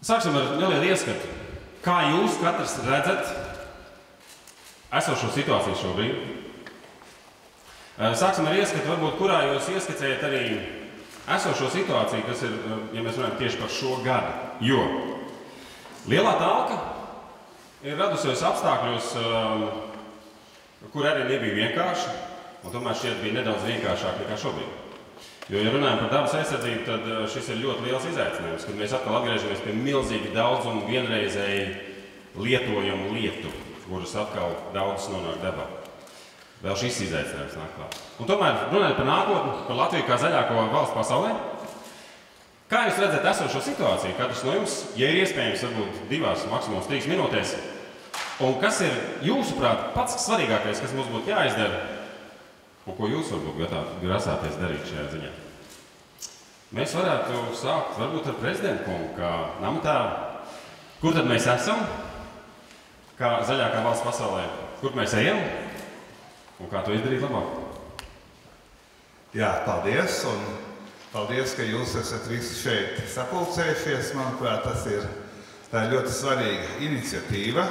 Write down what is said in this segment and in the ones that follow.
Sāksim ar nelielu ieskatu. Kā jūs katrs redzat esošo situāciju šobrīd? Eh, Sāksim ar ieskatu, varbūt, kurā jūs ieskicējat arī esošo situāciju, kas ir, eh, ja mēs runājam tieši par šo gadu. Jo lielā talka ir radusies apstākļos, eh, kur arī nebija vienkārši, un tomēr šķiet bija nedaudz vienkāršāk nekā šobrīd. Jo, ja runājam par dabas aizsardzību, tad eh, šis ir ļoti liels izaicinājums, kad mēs atkal atgriežamies pie milzīga daudzuma vienreizēji lietojamu lietu, kuras atkal daudzas nonāk dabā. Vēl šis izaicinājums nāk klāt. Un tomēr, runājot par nākotni, par Latviju kā zaļāko valsts pasaulē, kā jūs redzat esošo situāciju? Katrs no jums, ja ir iespējams, varbūt divās, maksimums trīs minūtēs, un kas ir jūsuprāt pats svarīgākais, kas mums būtu jāizdara, un ko jūs varbūt gatavi grasāties darīt šajā ziņā? Mēs varētu sākt varbūt ar prezidentu kungu, kā namatēvu. Kur tad mēs esam? Kā zaļākā valsts pasaulē? Kur mēs ejam? Un kā to izdarīt labāk? Jā, paldies. Un paldies, ka jūs esat visi šeit sapulcējušies. Manuprāt, tas ir, tā ļoti svarīga iniciatīva,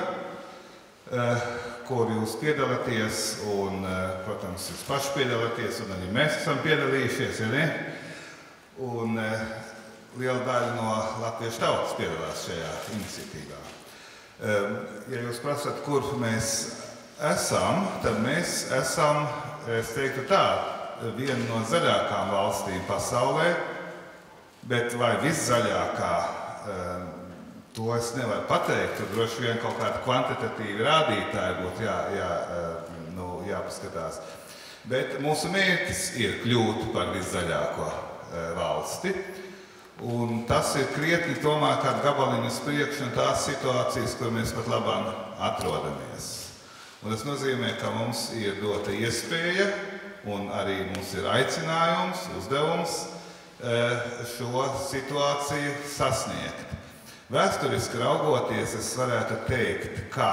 eh, kur jūs piedalāties. Un, eh, protams, jūs paši piedalāties, un arī mēs esam piedalījušies. Ja ne? un eh, liela daļa no latviešu tautas piedalās šajā iniciatīvā. Eh, Ja jūs prasat, kur mēs esam, tad mēs esam, es teiktu tā, viena no zaļākām valstīm pasaulē, bet vai viszaļākā, to es nevaru pateikt. Tur droši vien kaut kādi kvantitatīvi rādītāji būtu jā, jā, eh, nu, jāpaskatās. Bet mūsu mērķis ir kļūt par viszaļāko eh, valsti. Un tas ir krietni tomēr kāda gabaliņa uz priekšu no tās situācijas, kur mēs pat labāk atrodamies. Un tas nozīmē, ka mums ir dota iespēja un arī mums ir aicinājums, uzdevums eh, šo situāciju sasniegt. Vēsturiski raugoties, es varētu teikt, ka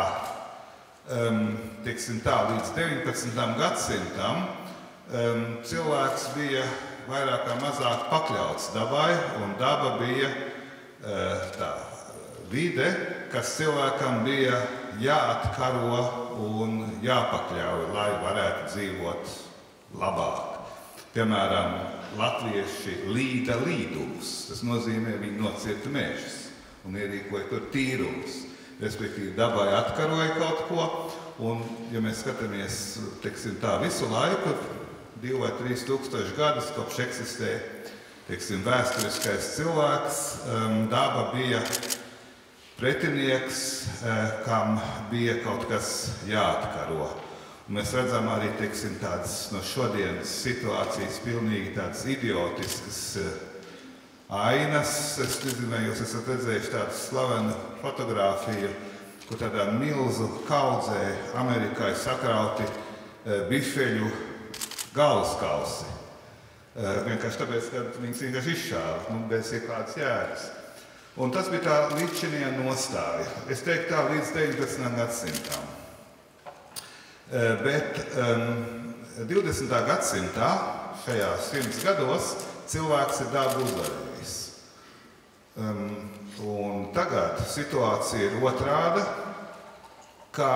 um, teiksim tā, līdz 19. gadsimtam um, cilvēks bija vairāk vai mazāk pakļauts dabai, un daba bija uh, tā vide, kas cilvēkam bija jāatkaro un jāpakļauj, lai varētu dzīvot labāk. Piemēram, latvieši līda līdumus. Tas nozīmē, viņi nocirta mežus un ierīkoja tur tīrumus. Respektīvi, dabai atkaroja kaut ko. Un, ja mēs skatāmies teiksim, tā, visu laiku, divi vai trīs tūkstoši gadus kopš eksistē teiksim, vēsturiskais cilvēks, um, daba bija pretinieks, eh, kam bija kaut kas jāatkaro. Un mēs redzam arī teiksim, tādas no šodienas situācijas pilnīgi idiotiskas eh, ainas. Es nezinu, vai jūs esat redzējuši tādu slavenu fotografiju, kur tādā milzu kaudzē Amerikai sakrauti bifeļu galvaskausi. Vienkārši tāpēc, ka viņas vienkārši izšāva nu, bez jebkādas jēgas. Un tas bija tā līdzinājā nostāja. Es teiktu, tā līdz 19. gadsimtam. Bet um, 20. gadsimtā, šajās simts gados, cilvēks ir dabu uzvarējis. Um, tagad situācija ir otrāda, ka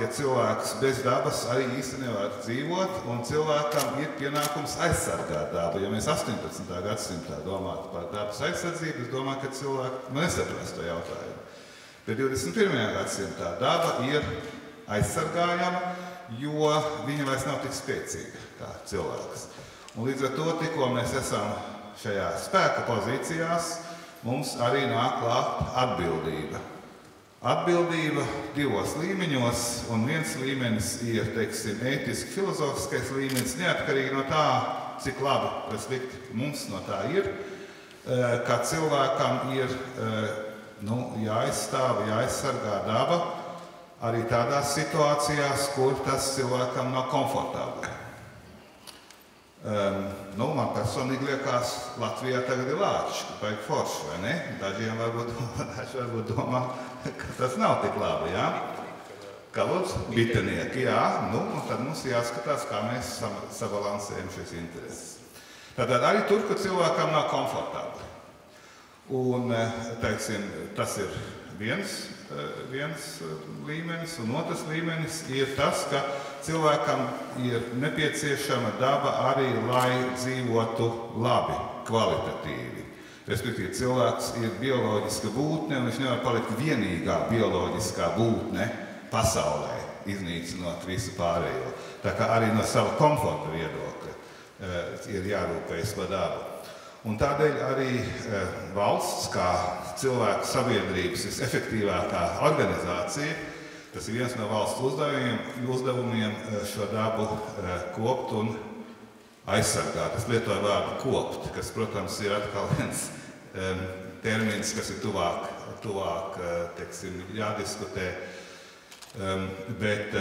ja cilvēks bez dabas arī īsti nevar dzīvot, un cilvēkam ir pienākums aizsargāt dabu. Ja mēs 18. gadsimtā domātu par dabas aizsardzību, es domāju, ka cilvēki nesaprastu to jautājumu. Bet 21. gadsimtā daba ir aizsargājama, jo viņa vairs nav tik spēcīga kā cilvēks. Un līdz ar to, tikko mēs esam šajā spēka pozīcijās, mums arī nāk klāt atbildība. Atbildība divos līmeņos, un viens līmenis ir teiksim, ētiski filozofiskais līmenis, neatkarīgi no tā, cik labi vai slikti mums no tā ir. Kā cilvēkam ir nu, jāaizstāv, jāaizsargā daba arī tādās situācijās, kur tas cilvēkam nav komfortabli. Um, nu, man personīgi liekas, Latvijā tagad ir lāčs, ka vajag forši, vai ne? Dažiem varbūt, daži varbūt domā, ka tas nav tik labi, jā? Kā lūdzu, bitenieki, jā, nu, un tad mums jāskatās, kā mēs sabalansējam šīs intereses. Tātad arī tur, kur cilvēkam nav komfortabli. Un, teiksim, tas ir viens, viens līmenis, un otrs līmenis ir tas, ka cilvēkam ir nepieciešama daba arī, lai dzīvotu labi, kvalitatīvi. Respektīvi, cilvēks ir bioloģiska būtne, un viņš nevar palikt vienīgā bioloģiskā būtne pasaulē, iznīcinot visu pārējo. Tā kā arī no sava komforta viedokļa eh, ir jārūpējas par dabu. Un tādēļ arī eh, valsts, kā cilvēku sabiedrības visefektīvākā organizācija, tas ir viens no valsts uzdevumiem, uzdevumiem eh, šo dabu kopt un aizsargāt. Es lietoju vārdu kopt, kas, protams, ir atkal viens termins, kas ir tuvāk, tuvāk teiksim, jādiskutē. Bet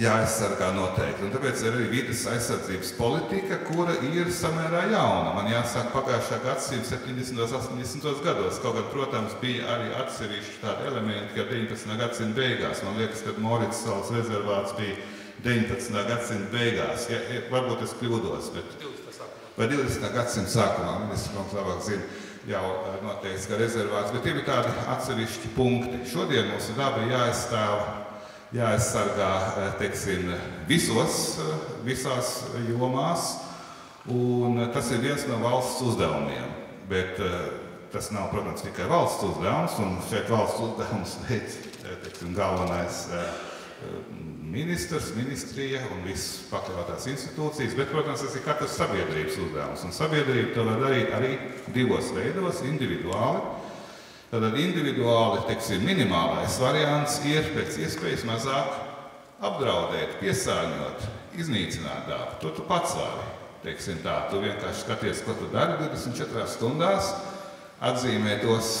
jāaizsargā noteikti. Un tāpēc ir arī vidas aizsardzības politika, kura ir samērā jauna. Man jāsaka, pagājušā gadsimta 70. un 80. gados. Kaut gan, protams, bija arī atsevišķi tādi elementi, ka 19. gadsimta beigās, man liekas, kad Morits salas rezervāts bija 19. gadsimta beigās. Ja, varbūt es kļūdos, bet 20. vai 20. gadsimta sākumā ministrs mums labāk zina. Jau noteikts, ka rezervāts, bet tie bija tādi atsevišķi punkti. Šodien mums ir daba jāaizstāv jāaizsargā eh, teiksim, visos, eh, visās jomās. Un eh, tas ir viens no valsts uzdevumiem. Bet tas nav, protams, tikai valsts uzdevums. Un šeit valsts uzdevums veids galvenais ministrs, ministrija un visas pakļautās institūcijas. Bet, protams, tas ir katras sabiedrības uzdevums. Un sabiedrība to var darīt arī divos veidos - individuāli Tad individuāli teiksim, minimālais variants ir pēc iespējas mazāk apdraudēt, piesārņot, iznīcināt dabu. To tu pats vari. Teiksim, tā, tu vienkārši skaties, ko tu dari 24 stundās, atzīmē tos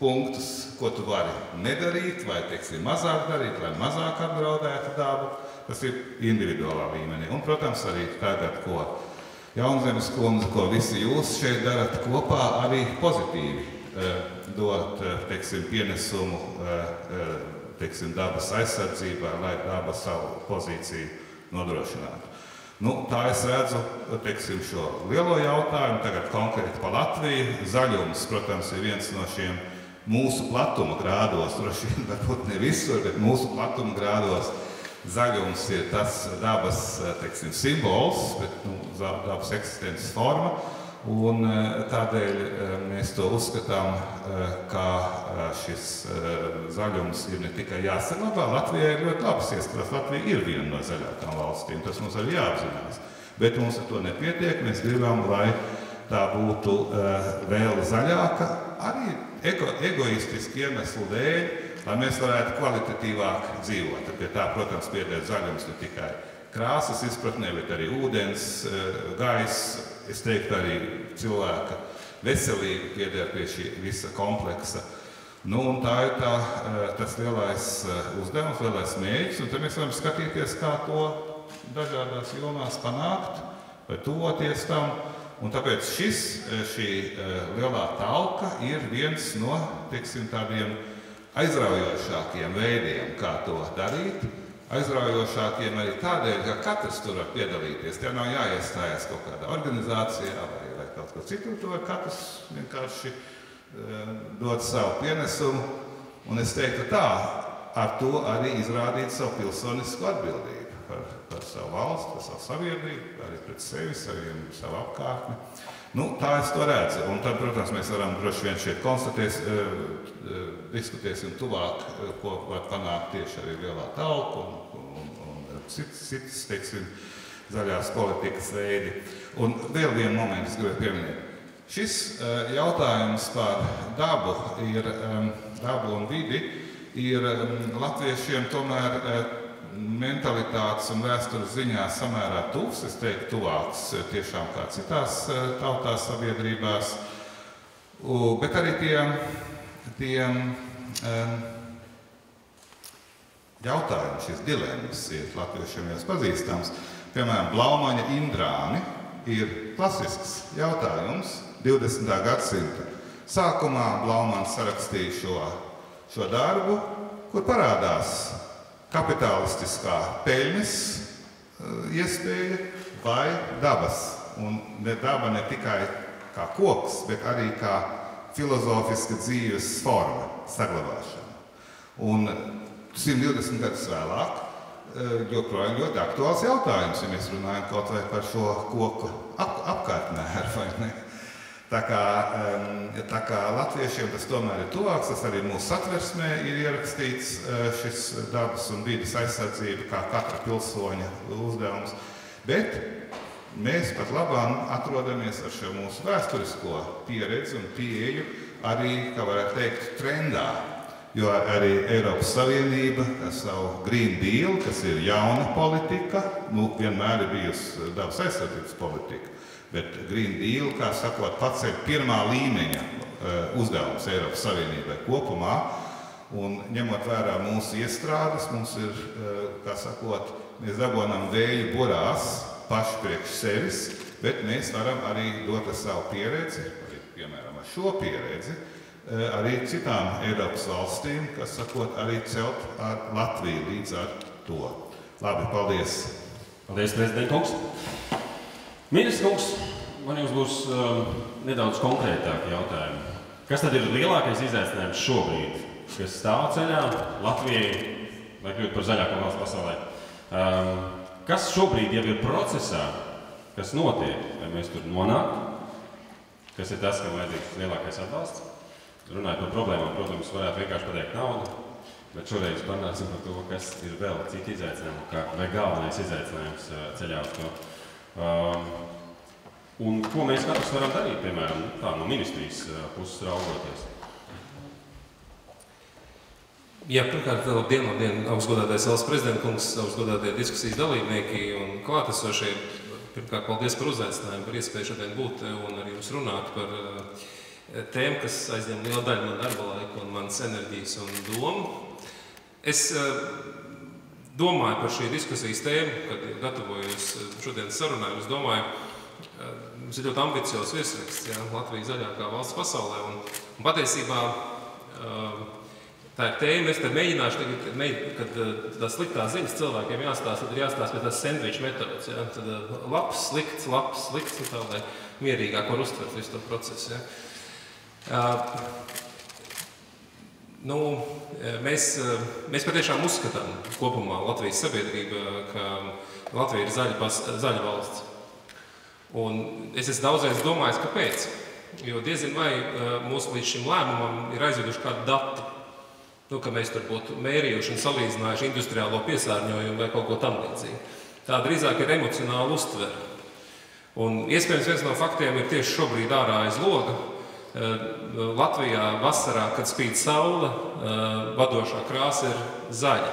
punktus, ko tu vari nedarīt, vai teiksim, mazāk darīt, lai mazāk apdraudētu dabu. Tas ir individuālā līmenī. Un, protams, arī tagad, ko Jaunzemes kundze, ko visi jūs šeit darat kopā, arī pozitīvi Eh, dot eh, teiksim, pienesumu eh, teiksim, dabas aizsardzībā, lai daba savu pozīciju nodrošinātu. Nu, tā es redzu teiksim, šo lielo jautājumu. Tagad konkrēti par Latviju. Zaļums, protams, ir viens no šiem mūsu platuma grādos. Droši vien, varbūt ne visur, bet mūsu platuma grādos zaļums ir tas dabas teiksim, simbols, bet nu, dabas eksistences forma. Un eh, tādēļ eh, mēs to uzskatām, eh, ka šis zaļums ir ne tikai jāsaglabā, Latvijai ir ļoti labs ieskats. Latvija ir viena no zaļākām valstīm, tas mums arī jāapzinās. Bet mums ar to nepietiek. Mēs gribam, lai tā būtu vēl zaļāka, arī ego, egoistiski iemeslu dēļ, lai mēs varētu kvalitatīvāk dzīvot. Pie tā, protams, pieder zaļums ne tikai krāsas izpratnē, bet arī ūdens, gaisa es teiktu, arī cilvēka veselība pieder pie šī visa kompleksa. Nu, tā ir tā, eh, tas lielais eh, uzdevums, lielais mērķis, un tad mēs varam skatīties, kā to dažādās jomās panākt vai tuvoties tam. Un tāpēc šis, eh, šī lielā talka ir viens no tiksim, tādiem aizraujošākiem veidiem, kā to darīt aizraujošākiem arī tādēļ, ka katrs tur var piedalīties. Tev nav jāiestājas kaut kādā organizācijā vai, vai kaut ko citu. Tur var katrs vienkārši uh, dot savu pienesumu. Un es teiktu tā, ar to arī izrādīt savu pilsonisku atbildību par, par savu valsti, par savu sabiedrību, arī pret sevi, saviem, savu apkārtni. Nu, tā es to redzu. Un tad, protams, mēs varam droši vien šeit konstatēt, uh, diskutēsim tuvāk, eh, ko var panākt tieši arī lielā tauta un, un, un citas, teiksim, zaļās politikas veidi. Un vēl vienu momentu es gribēju pieminēt. Šis jautājums par dabu, ir, dabu un vidi ir um, latviešiem tomēr mentalitātes un vēstures ziņā samērā tuvs, es teiktu, tuvāks tiešām kā citās uh, tautās sabiedrībās. Bet arī tie tiem um, jautājumiem, šīs dilemmas ir latviešiem jau pazīstams. Piemēram, Blaumaņa Indrāni ir klasisks jautājums 20. gadsimta. Sākumā Blaumans sarakstīja šo, šo darbu, kur parādās kapitalistiskā peļņas uh, iespēja vai dabas. Un ne daba ne tikai kā koks, bet arī kā filozofiska dzīves forma saglabāšana. Un 120 gadus vēlāk joprojām ļoti aktuāls jautājums, ja mēs runājam kaut vai par šo koku ap, apkārtmēru vai ne. Tā kā, tā kā latviešiem tas tomēr ir tuvāks, tas arī mūsu satversmē ir ierakstīts šis dabas un vidas aizsardzība kā katra pilsoņa uzdevums. Bet mēs pat labāk atrodamies ar šo mūsu vēsturisko pieredzi un pieeju arī, kā varētu teikt, trendā. Jo arī Eiropas Savienība ar savu Green Deal, kas ir jauna politika, nu, vienmēr ir bijusi dabas aizsardzības politika. Bet Green Deal, kā sakot, pats ir pirmā līmeņa uh, uzdevums Eiropas Savienībai kopumā. Un ņemot vērā mūsu iestrādes, mums ir, uh, kā sakot, mēs dabonam vēju burās paši priekš sevis, bet mēs varam arī dot ar savu pieredzi, arī, piemēram, ar šo pieredzi, uh, arī citām Eiropas valstīm, kas, sakot, arī celt ar Latviju līdz ar to. Labi, paldies! Paldies, prezident Kungs! Ministrs kungs, man jums būs um, nedaudz konkrētāki jautājumi. Kas tad ir lielākais izaicinājums šobrīd, kas stāv ceļā Latvijai, lai kļūtu par zaļāko valsts pasaulē? Um, kas šobrīd jau ir procesā, kas notiek, lai mēs tur nonāktu? Kas ir tas, kam vajadzīgs lielākais atbalsts? Runājot par problēmām, protams, varētu vienkārši pateikt naudu, bet šoreiz parunāsim par to, kas ir vēl citi izaicinājumi, vai galvenais izaicinājums uh, ceļā uz to. Un ko mēs katrs varam darīt, piemēram, tā, no ministrijas puses raugoties? Jā, pirmkārt, labdien, labdien, augstgadātais valsts prezidenta kungs, augstgadātie diskusijas dalībnieki un klātesošie. Pirmkārt, paldies par uzaicinājumu, par iespēju šodien būt un ar jums runāt par tēmu, kas aizņem lielu daļu man darba laika un manas enerģijas un domu. Es domāju par šī diskusijas tēmu, kad gatavojos eh, šodienas sarunai, es domāju, eh, mums ir ļoti ambiciozs virsraksts, ja, Latvija zaļākā valsts pasaulē, un, un patiesībā eh, tā ir tēma, es te mēģināšu tagad, mēģ, kad tās sliktās ziņas cilvēkiem jāstāsta, tad ir jāstāsta pie tās sandviča metodas, ja, tad labs, slikts, labs, slikts, un tā, lai mierīgāk var uztvert visu to procesu, ja. Nu, e, mēs, e, mēs patiešām uzskatām kopumā Latvijas sabiedrība, ka Latvija ir zaļa, pas, zaļa valsts. Un es esmu daudzreiz domājis, kāpēc. Jo diezin vai e, mūsu līdz šim lēmumam ir aizveduši kādi dati, nu, ka mēs tur būtu mērījuši un salīdzinājuši industriālo piesārņojumu vai kaut ko tamlīdzīgu. Tā drīzāk ir emocionāla uztvere. Un iespējams viens no faktiem ir tieši šobrīd ārā aiz loga, Latvijā vasarā, kad spīd saule, eh, vadošā krāsa ir zaļa.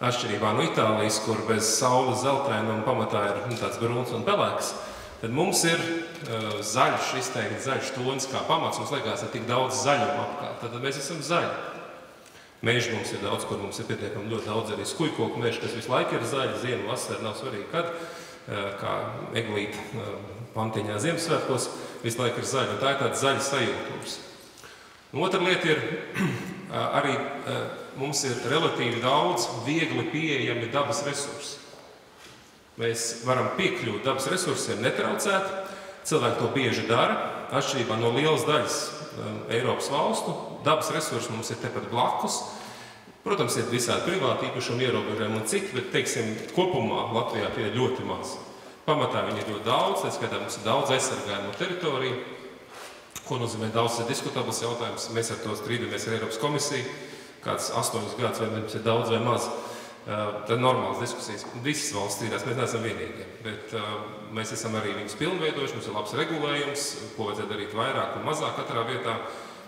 Atšķirībā no Itālijas, kur bez saules zeltaina un pamatā ir nu, tāds brūns un pelēks, tad mums ir uh, zaļš, izteikti zaļš tonis kā pamats. Mums liekas, ka tik daudz zaļuma apkārt. Tad mēs esam zaļi. Mēžs mums ir daudz, kur mums ir pietiekami ļoti daudz arī skujkoku meža, kas visu laiku ir zaļi. Ziema, vasara nav svarīgi, kad, uh, kā eglīte uh, pantiņā Ziemassvētkos visu laiku ir zaļa. Tā ir tāda zaļa sajūta. Otra lieta ir arī mums ir relatīvi daudz viegli pieejami dabas resursi. Mēs varam piekļūt dabas resursiem netraucēti. Cilvēki to bieži dara. Atšķirībā no lielas daļas Eiropas valstu, dabas resursi mums ir tepat blakus. Protams, ir visādi privāti īpašumi ierobežojumi un citi, bet teiksim, kopumā Latvijā tie ir ļoti mazi. Pamatā viņi ir ļoti daudz, tā skaitā mums ir daudz aizsargājumu teritoriju. Ko nozīmē daudz diskutabls jautājums. Mēs ar to strīdamies ar Eiropas komisiju. Kāds astoņus gadus, vai mums ir daudz vai maz. Tad ir normāls diskusijas. Visas valsts strīdās, mēs neesam vienīgie. Bet mēs esam arī viņus pilnveidojuši, mums ir labs regulējums, ko vajadzētu darīt vairāk un mazāk katrā vietā.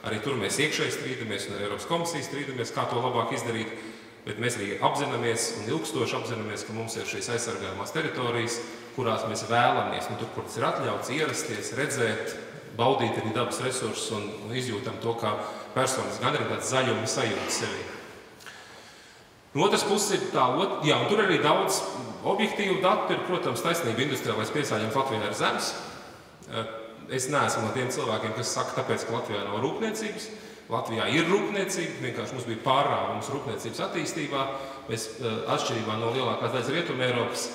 Arī tur mēs iekšēji strīdamies, un Eiropas komisija strīdamies, kā to labāk izdarīt. Bet mēs arī apzināmies un ilgstoši apzināmies, ka mums ir šīs aizsargājumās teritorijas, kurās mēs vēlamies, nu, tur, kur tas ir atļauts, ierasties, redzēt, baudīt arī dabas resursus un, un izjūtam to kā personas, gan arī tāds zaļuma sajūta sevī. No otras puses ir tā, jā, un tur arī daudz objektīvu datu ir, protams, taisnība industriālais piesārņojums Latvijā ir zemes. Eh, es neesmu no tiem cilvēkiem, kas saka, tāpēc, ka Latvijā nav rūpniecības. Latvijā ir rūpniecība, vienkārši mums bija pārāvums rūpniecības attīstībā. Mēs eh, atšķirībā no lielākās daļas Rietumē Eiropas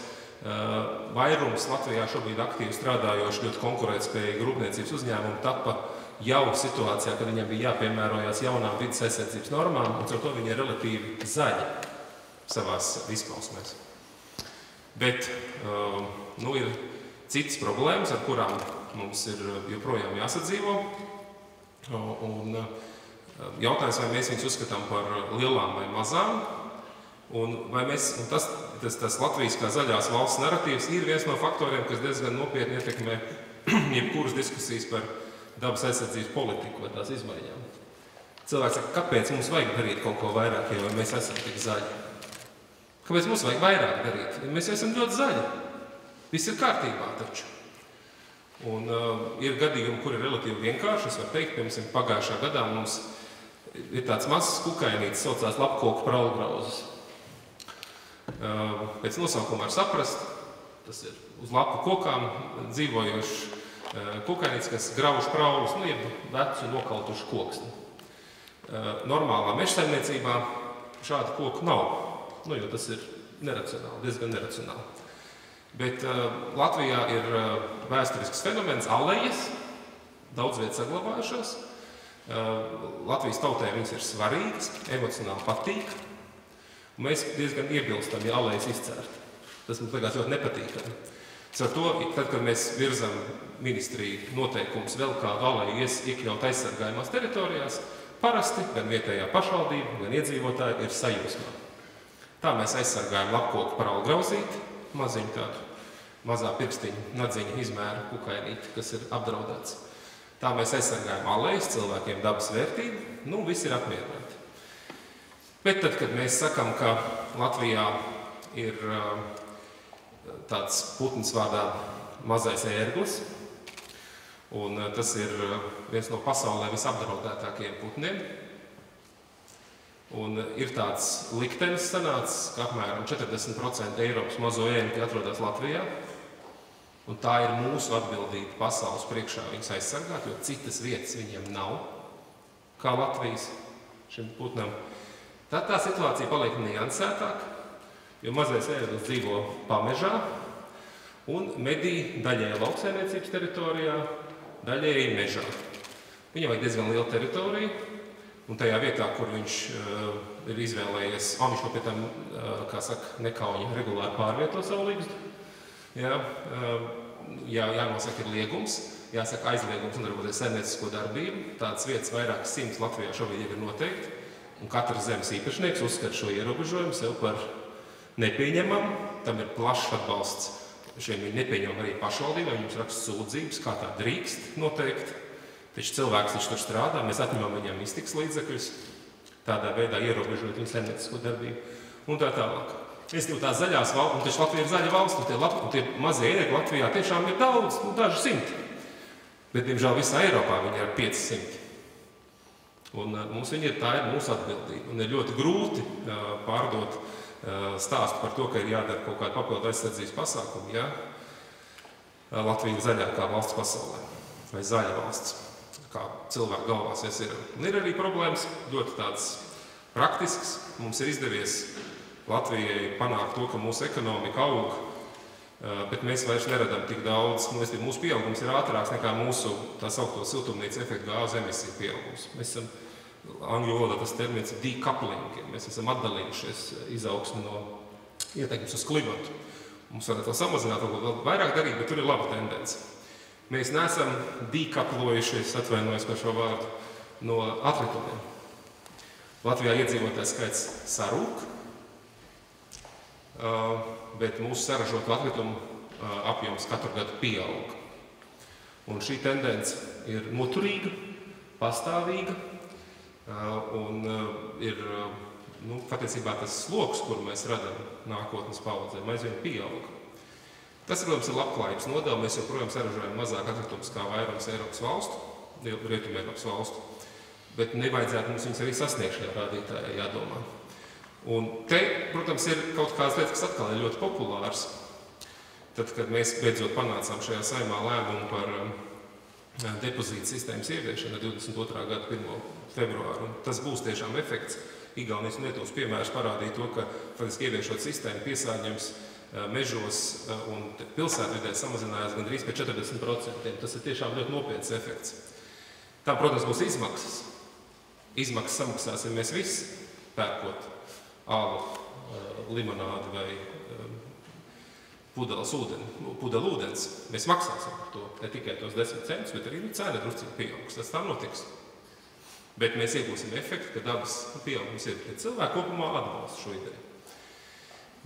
vairums Latvijā šobrīd aktīvi strādājoši, ļoti konkurētspējīgi rūpniecības uzņēmumi tapa jau situācijā, kad viņiem bija jāpiemērojas jaunām vidas aizsardzības normām, un ar to viņi ir relatīvi zaļi savā izpausmēs. Bet uh, nu, ir citas problēmas, ar kurām mums ir joprojām jāsadzīvo. Un, jautājums, vai mēs viņus uzskatām par lielām vai mazām, un mēs, un tas, tas, tas Latvijas kā zaļās valsts narratīvs ir viens no faktoriem, kas diezgan nopietni ietekmē jebkuras diskusijas par dabas aizsardzības politiku vai tās izmaiņām. Cilvēks saka, kāpēc mums vajag darīt kaut ko vairāk, ja mēs esam tik zaļi? Kāpēc mums vajag vairāk darīt? Mēs esam ļoti zaļi. Viss ir kārtībā taču. Un, uh, ir gadījumi, kur ir relatīvi vienkārši. Es varu teikt, piemēram, pagājušā gadā mums ir tāds mazs kukainītis, saucās Lapkoku praulgrauzes. Pēc nosaukuma var saprast, tas ir uz lapu kokām dzīvojošs kukainītis, kas grauž praulus, nu, jeb vecu nokautušu koksni. Normālā meža saimniecībā šādu koku nav, nu, jo tas ir neracionāli, diezgan neracionāli. Bet uh, Latvijā ir uh, vēsturisks fenomens, alejas, daudz vietas saglabājušās. Uh, Latvijas tautai viņas ir svarīgas, emocionāli patīk. Mēs diezgan iebilstam, ja alejas izcērt. Tas mums liekas ļoti nepatīkami. Ar to, tad, kad mēs virzam ministriju noteikumus vēl kādu aleju iekļaut aizsargājumās teritorijās, parasti gan vietējā pašvaldība, gan iedzīvotāji ir sajūsmā. Tā mēs aizsargājam lapkoku par algrauzīti, maziņu tādu mazā pirkstiņa nadziņa izmēra kukainīti, kas ir apdraudēts. Tā mēs aizsargājam alējas cilvēkiem dabas vērtību, nu visi ir apmierināti. Bet tad, kad mēs sakam, ka Latvijā ir tāds putns vārdā mazais ērglis, un tas ir viens no pasaulē visapdraudētākajiem putniem, Un ir tāds liktenis sanācis, ka apmēram 40% Eiropas mazo ēnu atrodas Latvijā. Un tā ir mūsu atbildība pasaules priekšā viņus aizsargāt, jo citas vietas viņiem nav, kā Latvijas šim putnam. Tad tā situācija paliek niansētāka, jo mazais ēdlis dzīvo pamežā un medī daļēji lauksaimniecības teritorijā, daļēji mežā. Viņam vajag diezgan liela teritorija, Un tajā vietā, kur viņš uh, ir izvēlējies, ah, viņš pie tam, uh, kā saka, nekauņi regulāri pārvieto savu līgstu. Jā, uh, jā, jānosaka ir liegums, jāsaka aizliegums un darboties saimniecisko darbību. Tādas vietas vairākas simts Latvijā šobrīd jau ir noteikti. Un katrs zemes īpašnieks uzskata šo ierobežojumu sev par nepieņemamu. Tam ir plašs atbalsts. Šiem viņi nepieņem arī pašvaldībai. Viņums raksta sūdzības, kā tā drīkst noteikt. Taču cilvēks viņš tur strādā, mēs atņemam viņam iztiks līdzekļus, tādā veidā ierobežojot viņu saimniecisko darbību un tā tālāk. Es teiktu, tās zaļās valsts, un taču Latvija ir zaļa valsts, un tie, Lat un tie mazie ēnieki Latvijā tiešām ir daudz, nu, daži simti. Bet, diemžēl, visā Eiropā viņi ir 500. Un uh, mums viņi ir, tā ir mūsu atbildība. Un ir ļoti grūti uh, pārdot uh, stāstu par to, ka ir jādara kaut kāda papildu aizsardzības pasākuma. Ja? Latvija ir zaļākā valsts pasaulē vai zaļa valsts kā cilvēku galvās ir. Un ir arī problēmas ļoti tādas praktiskas. Mums ir izdevies Latvijai panākt to, ka mūsu ekonomika aug, bet mēs vairs neredzam tik daudz. Nu, mūsu pieaugums ir ātrāks nekā mūsu tā saucamo siltumnīca efekta gāzu emisiju pieaugums. Mēs esam angļu valodā tas termins decoupling. Mēs esam atdalījušies izaugsmi no ietekmes uz klimatu. Mums varētu vēl samazināt, vēl vairāk darīt, bet tur ir laba tendence. Mēs neesam dekaplojušies, atvainojos par šo vārdu, no atkritumiem. Latvijā iedzīvotājs skaits sarūk, bet mūsu saražotu atkritumu apjoms katru gadu pieaug. Un šī tendence ir noturīga, pastāvīga un ir nu, patiesībā tas sloks, kuru mēs redzam nākotnes paudzēm, aizvien pieaug. Tas, protams, ir labklājības nodeva. Mēs joprojām saražojam mazāk atkritumus kā vairums Eiropas valstu, Rietumē Eiropas valstu. Bet nevajadzētu mums viņus arī sasniegt šajā rādītājā, jādomā. Un te, protams, ir kaut kādas lietas, kas atkal ir ļoti populāras. Tad, kad mēs beidzot panācām šajā saimā lēmumu par um, depozītu sistēmas ieviešanu 22. gada 1. februāru, un tas būs tiešām efekts. Igaunijas un Lietuvas piemērs parādīja to, ka faktiski ieviešot sistēmu piesārņojums Eh, mežos eh, un pilsētvidē samazinājās gandrīz par 40%. Tas ir tiešām ļoti nopietns efekts. Tam, protams, būs izmaksas. Izmaksas samaksāsim mēs visi, pērkot alu, eh, limonādi vai eh, pudeles ūdeni, pudeli ūdens. Mēs maksāsim par to ne tikai tos desmit centus, bet arī nu, cena drusku pieaugs. Tas tā notiks. Bet mēs iegūsim efektu, ka dabas pieaugums ir. Bet cilvēki kopumā atbalsta šo ideju.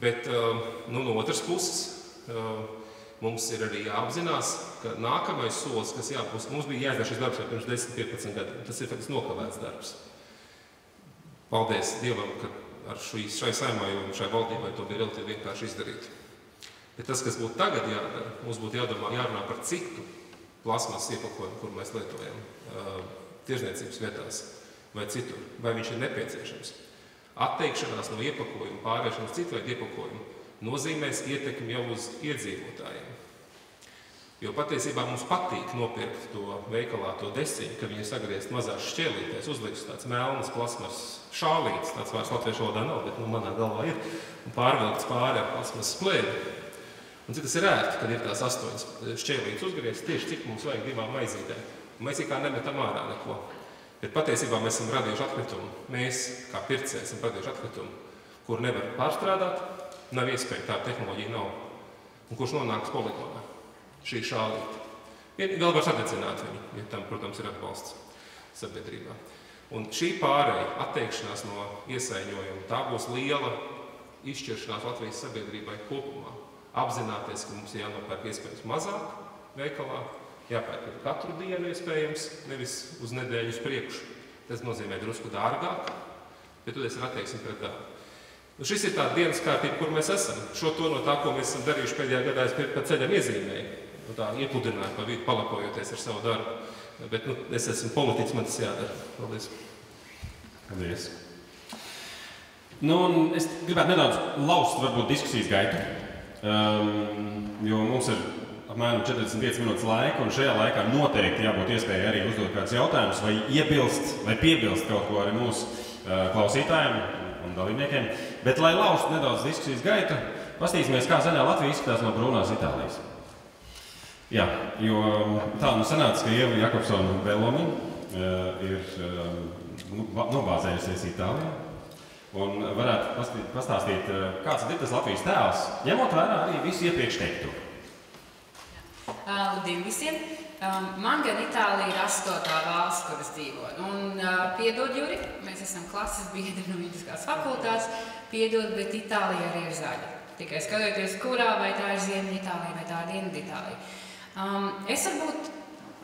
Bet eh, nu, no otras puses mums ir arī jāapzinās, ka nākamais solis, kas jābūt, mums bija jāizdara šis darbs jau pirms 10, 15 gadiem. Tas ir faktiski nokavēts darbs. Paldies Dievam, ka ar šī, šai saimai un šai valdībai to bija relatīvi vienkārši izdarīt. Bet tas, kas būtu tagad jādara, mums būtu jādomā, jārunā par citu plasmas iepakojumu, kur mēs lietojam uh, tirzniecības vietās vai citur, vai viņš ir nepieciešams. Atteikšanās no iepakojuma, pārvēršana uz citu veidu iepakojumu nozīmēs ietekmi jau uz iedzīvotājiem. Jo patiesībā mums patīk nopirkt to veikalā, to desiņu, kad viņi sagriezt mazās šķēlītēs, uzliks tāds melnas plasmas šālīts, tāds vairs latviešu valodā nav, bet nu, manā galvā ir, un pārvilkts pāri ar plasmas splēdi. Un cik tas ir ērti, kad ir tās astoņas šķēlītes uzgrieztas tieši cik mums vajag divām maizītēm. Mēs kā nemetam ārā neko. Bet patiesībā mēs esam radījuši atkritumu. Mēs, kā pircēji, esam radījuši atkritumu, kur nevar pārstrādāt, Nav iespēja, tāda tehnoloģija nav. Un kurš nonāks poligonā? Šī šālīte. Vēl var sadedzināt viņu, ja tam, protams, ir atbalsts sabiedrībā. Un šī pārēja, atteikšanās no iesaiņojuma, tā būs liela izšķiršanās Latvijas sabiedrībai kopumā. Apzināties, ka mums jānopērk iespējams mazāk veikalā, jāpērk katru dienu iespējams, nevis uz nedēļu uz priekšu. Tas nozīmē drusku dārgāk, bet tad es ar attieksmi pret darbu. Nu, šis ir tāds dienas kārtība, kur mēs esam. Šo to no tā, ko mēs esam darījuši pēdējā gadā, es pa ceļam iezīmēju. Nu, tā iepludināju pa vidu, palapojoties ar savu darbu. Bet nu, es esmu politiķis, man tas jādara. Paldies. Paldies. Nu, es gribētu nedaudz laust varbūt, diskusijas gaitu, um, jo mums ir apmēram 45 minūtes laika, un šajā laikā noteikti jābūt iespējai arī uzdot kādus jautājumus, vai iebilst, vai piebilst kaut ko arī mūsu uh, klausītājiem un dalībniekiem. Bet, lai laustu nedaudz diskusijas gaitu, paskatīsimies, kā zaļā Latvija izskatās no brūnās Itālijas. Jā, jo um, tā nu sanāca, ka Ieva Jakobsona Belomi uh, ir uh, nobāzējusies Itālijā. Un varētu pastāstīt, uh, kāds ir tas Latvijas tēls, ņemot vērā arī visu iepriekš teikto. Labdien visiem! Man gan Itālija ir astotā valsts, kur es dzīvoju. Un, piedod, Juri, mēs esam klases biedri no Vidusskās fakultātes. Piedod, bet Itālija arī ir zaļa. Tikai skatoties, kurā vai tā ir Ziemeļa Itālija vai tā ir Dienvidu Itālija. Um, es varbūt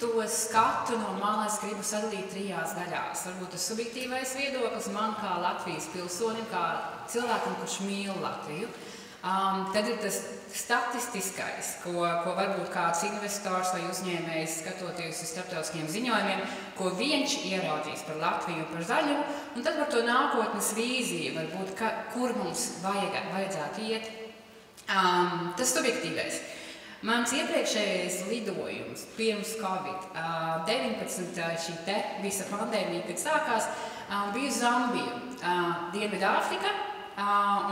to skatu no malas gribu sadalīt trijās daļās. Varbūt tas subjektīvais viedoklis man kā Latvijas pilsonim, kā cilvēkam, kurš mīl Latviju. Um, tad ir tas statistiskais, ko, ko varbūt kāds investors vai uzņēmējs skatoties uz starptautiskiem ziņojumiem, ko viņš ieraudzīs par Latviju, par zaļumu, un tad par to nākotnes vīziju, varbūt, ka, kur mums vajag, vajadzētu iet. Um, tas subjektīvais. Mans iepriekšējais lidojums pirms Covid-19, šī te visa pandēmija, kad sākās, bija uz Zambiju, Dienvidāfrika,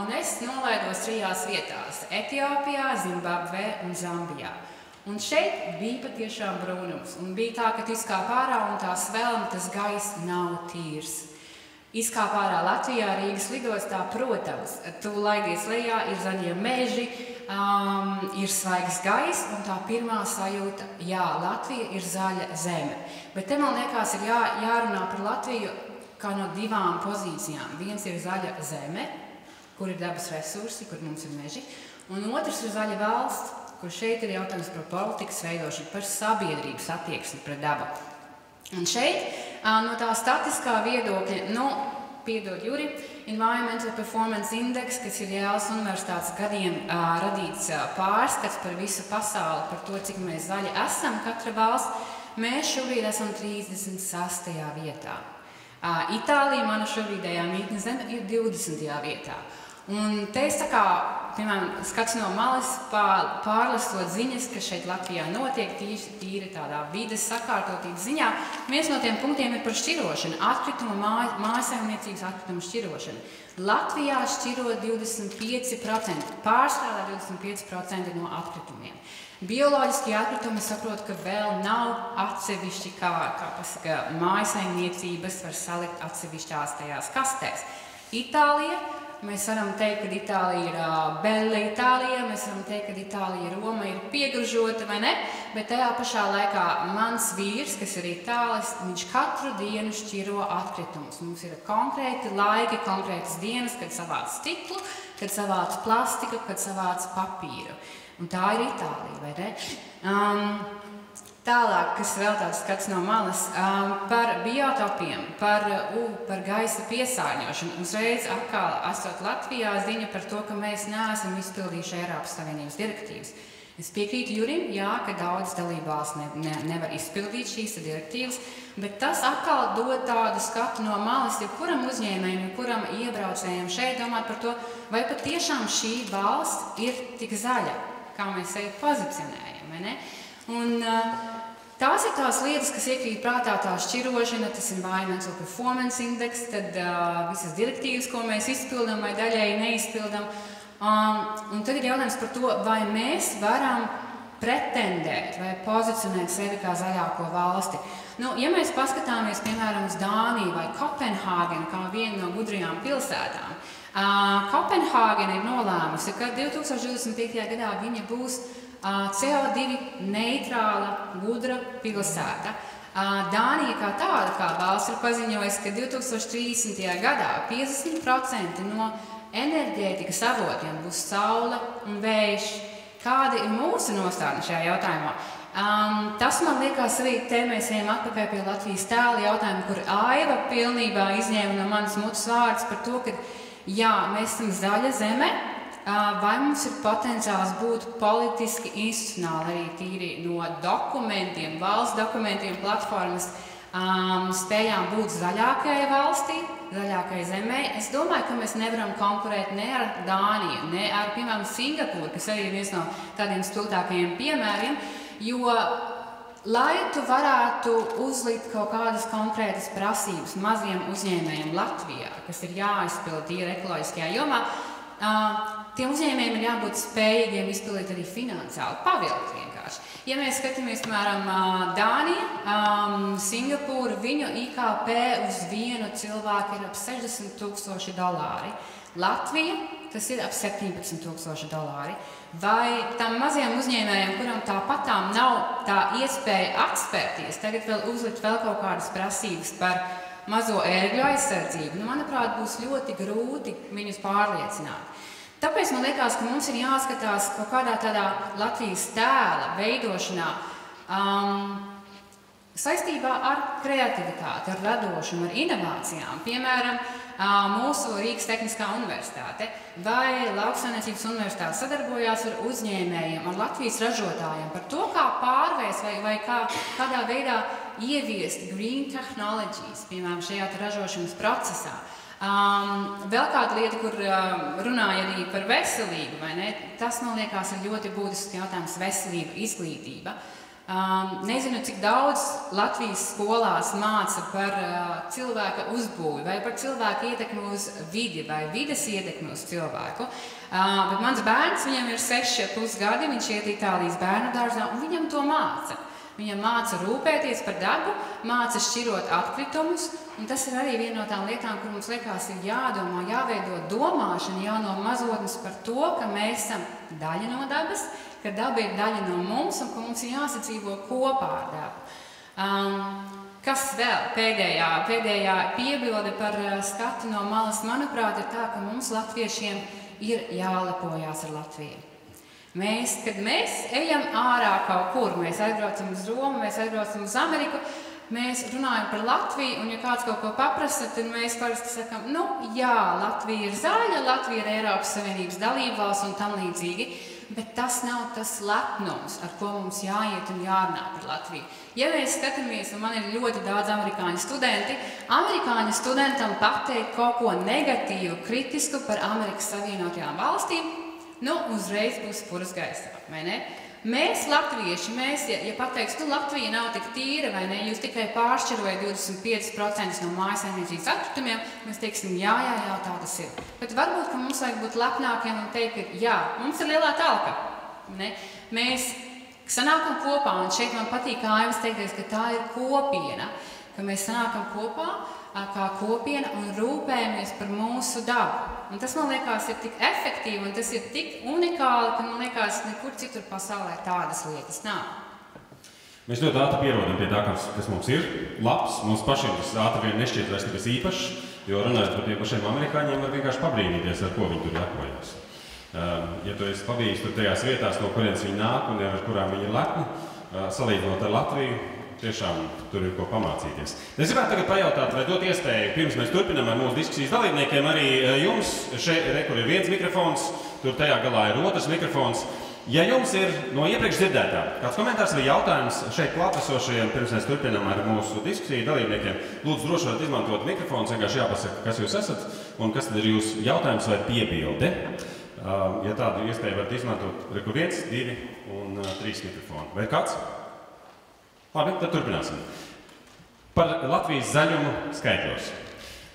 un es nolaidos trijās vietās - Etiopijā, Zimbabvē un Zambijā. Un šeit bija patiešām brūnums. Un bija tā, ka izkāpa ārā un tā svelma, tas gaiss nav tīrs. Izkāpa ārā Latvijā, Rīgas lidostā, protams, tu laidies lejā, ir zaļie meži, um, ir svaigs gaiss, un tā pirmā sajūta, jā, Latvija ir zaļa zeme. Bet te man liekas, ir jā, jārunā par Latviju kā no divām pozīcijām. Viens ir zaļa zeme, kur ir dabas resursi, kur mums ir meži, un otrs ir zaļa valsts, kur šeit ir jautājums par politikas veidošanu, par sabiedrības attieksmi pret dabu. Un šeit no tā statiskā viedokļa, nu, piedod Juri, Environmental Performance Index, kas ir Jēlas universitātes gadiem radīts pārskats par visu pasauli, par to, cik mēs zaļi esam, katra valsts, mēs šobrīd esam 36. vietā. Itālija, mana šobrīdējā mītne zeme, ir 20. vietā. Un te es kā piemēram, skats no malas, pārlasot ziņas, kas šeit Latvijā notiek, tīri, tīri tādā vides sakārtotības ziņā, viens no tiem punktiem ir par šķirošanu, atkrituma māj, mājasaimniecības atkrituma šķirošanu. Latvijā šķiro 25%, pārstrādā 25% no atkritumiem. Bioloģiskie atkritumi saprot, ka vēl nav atsevišķi, kā, kā pasaka, mājasaimniecības var salikt atsevišķās tajās kastēs. Itālija Mēs varam teikt, ka Itālija ir uh, belle Itālija, mēs varam teikt, ka Itālija Roma ir piegružota vai ne, bet tajā pašā laikā mans vīrs, kas ir itālis, viņš katru dienu šķiro atkritumus. Mums ir konkrēti laiki, konkrētas dienas, kad savāc stiklu, kad savāc plastiku, kad savāc papīru. Un tā ir Itālija, vai ne? Um, Tālāk, kas vēl tāds skats no malas um, par biotopiem, par, uh, par gaisa piesārņošanu. Uzreiz atkal esot Latvijā ziņa par to, ka mēs neesam izpildījuši Eiropas Savienības direktīvas. Es piekrītu Jurim, jā, ka daudz dalībvalsts ne, ne, nevar izpildīt šīs direktīvas, bet tas atkal dod tādu skatu no malas, jebkuram uzņēmējam, jebkuram iebraucējam šeit domāt par to, vai patiešām šī valsts ir tik zaļa, kā mēs sevi pozicionējam. Un, uh, Tās ir tās lietas, kas iekrīt prātā, tā šķirošana, tas ir environmental performance index, tad uh, visas direktīvas, ko mēs izpildām vai daļēji neizpildām. Um, un tad ir jautājums par to, vai mēs varam pretendēt vai pozicionēt sevi kā zaļāko valsti. Nu, ja mēs paskatāmies piemēram uz Dāniju vai Kopenhāgenu kā vienu no gudrajām pilsētām, uh, Kopenhāgena ir nolēmusi, ka 2025. gadā viņa būs CO2 neitrāla, gudra pilsēta. Dānija kā tāda, kā valsts ir paziņojusi, ka 2030. gadā 50% no enerģētikas avotiem būs saule un vējš. Kāda ir mūsu nostāja šajā jautājumā? Um, tas man liekas, arī te mēs ejam atpakaļ pie Latvijas tēla jautājuma, kur Aiva pilnībā izņēma no manas mutes vārdus par to, ka jā, mēs esam zaļa zeme, vai mums ir potenciāls būt politiski institucionāli, arī tīri no dokumentiem, valsts dokumentiem, platformas, um, spējām būt zaļākajai valstī, zaļākajai zemē. Es domāju, ka mēs nevaram konkurēt ne ar Dāniju, ne ar, piemēram, Singapūru, kas arī ir viens no tādiem stultākajiem piemēriem, jo Lai tu varētu uzlikt kaut kādas konkrētas prasības maziem uzņēmējiem Latvijā, kas ir jāizpild tīri ekoloģiskajā jomā, Tiem uzņēmējiem ir jābūt spējīgiem izpildīt arī finansiāli, pavilkt vienkārši. Ja mēs skatāmies, piemēram, Dāniju, um, Singapūru, viņu IKP uz vienu cilvēku ir ap 60 tūkstoši dolāri. Latvija tas ir ap 17 tūkstoši dolāri. Vai tam mazajam uzņēmējam, kuram tāpatām nav tā iespēja atspērties, tagad vēl uzlikt vēl kaut kādas prasības par mazo ērgļu aizsardzību, nu, manuprāt, būs ļoti grūti viņus pārliecināt. Tāpēc man liekas, ka mums ir jāskatās kaut kādā tādā Latvijas tēla veidošanā um, saistībā ar kreativitāti, ar radošumu, ar inovācijām. Piemēram, mūsu Rīgas Tehniskā universitāte vai Lauksaimniecības universitāte sadarbojās ar uzņēmējiem, ar Latvijas ražotājiem par to, kā pārvērst vai, vai kā, kādā veidā ieviest green technologies, piemēram, šajā ražošanas procesā. Um, vēl kāda lieta, kur um, runāja arī par veselību, tas man liekas ir ļoti būtisks jautājums - veselība, izglītība. Um, nezinu, cik daudz Latvijas skolās māca par uh, cilvēka uzbūvi vai par cilvēku ietekmi uz vidi vai vides ietekmi uz cilvēku. Uh, bet mans bērns, viņam ir 6,5 gadi, viņš iet Itālijas bērnu dārzā un viņam to māca. Viņam māca rūpēties par dabu, māca šķirot atkritumus. Tas ir arī viena no tām lietām, kur mums liekas, ir jādomā, jāveido domāšana jau no mazotnes par to, ka mēs esam daļa no dabas, ka daba ir daļa no mums un ka mums ir jāsadzīvo kopā ar dabu. Um, kas vēl pēdējā, pēdējā piebilde par uh, skatu no malas, manuprāt, ir tā, ka mums latviešiem ir jālepojas ar Latviju. Mēs, kad mēs ejam ārā kaut kur, mēs aizbraucam uz Romu, mēs aizbraucam uz Ameriku, mēs runājam par Latviju, un ja kāds kaut ko paprasa, tad mēs parasti sakām, nu jā, Latvija ir zaļa, Latvija ir Eiropas Savienības dalībvalsts un tam līdzīgi. Bet tas nav tas lepnums, ar ko mums jāiet un jārunā par Latviju. Ja mēs skatāmies, un man ir ļoti daudz amerikāņu studenti, amerikāņu studentam pateikt kaut ko negatīvu, kritisku par Amerikas Savienotajām valstīm, nu, uzreiz būs puras gaisā. Mēs, latvieši, mēs, ja, ja pateiks, nu, Latvija nav tik tīra, vai ne, jūs tikai pāršķirojat 25% no mājasemniecības atkritumiem, mēs teiksim, jā, jā, jā, tā tas ir. Bet varbūt mums vajag būt lepnākiem un teikt, ka jā, mums ir lielā talka. Ne? Mēs sanākam kopā, un šeit man patīk, kā Aivas teikties, ka tā ir kopiena, ka mēs sanākam kopā kā kopiena un rūpējamies par mūsu dabu. Un tas man liekas, ir tik efektīvi un tas ir tik unikāli, ka man liekas, nekur citur pasaulē tādas lietas nav. Mēs ļoti ātri pierodam pie tā, kas, kas mums ir labs. Mums pašiem tas ātri vien nešķiet vairs nekas īpašs, jo runājot par tiem pašiem amerikāņiem, var vienkārši pabrīnīties, ar ko viņi tur lepojas. Um, ja tu esi pavījis tur tajās vietās, no kurienes viņi nāk un ar kurām viņi ir lepni, uh, salīdzinot ar Latviju, tiešām tur ir ko pamācīties. Es gribētu tagad pajautāt, vai dot iespēju, pirms mēs turpinām ar mūsu diskusijas dalībniekiem, arī eh, jums, šeit re, kur ir viens mikrofons, tur tajā galā ir otrs mikrofons. Ja jums ir no iepriekš dzirdētā kāds komentārs vai jautājums šeit klātesošajiem, pirms mēs turpinām ar mūsu diskusiju dalībniekiem, lūdzu droši varat izmantot mikrofonu, vienkārši jāpasaka, kas jūs esat un kas tad ir jūsu jautājums vai piebilde. Ja tādu iespēju varat izmantot, rekur viens, divi un trīs mikrofoni. Vai kāds? Labi, tad turpināsim. Par Latvijas zaļumu skaitļos.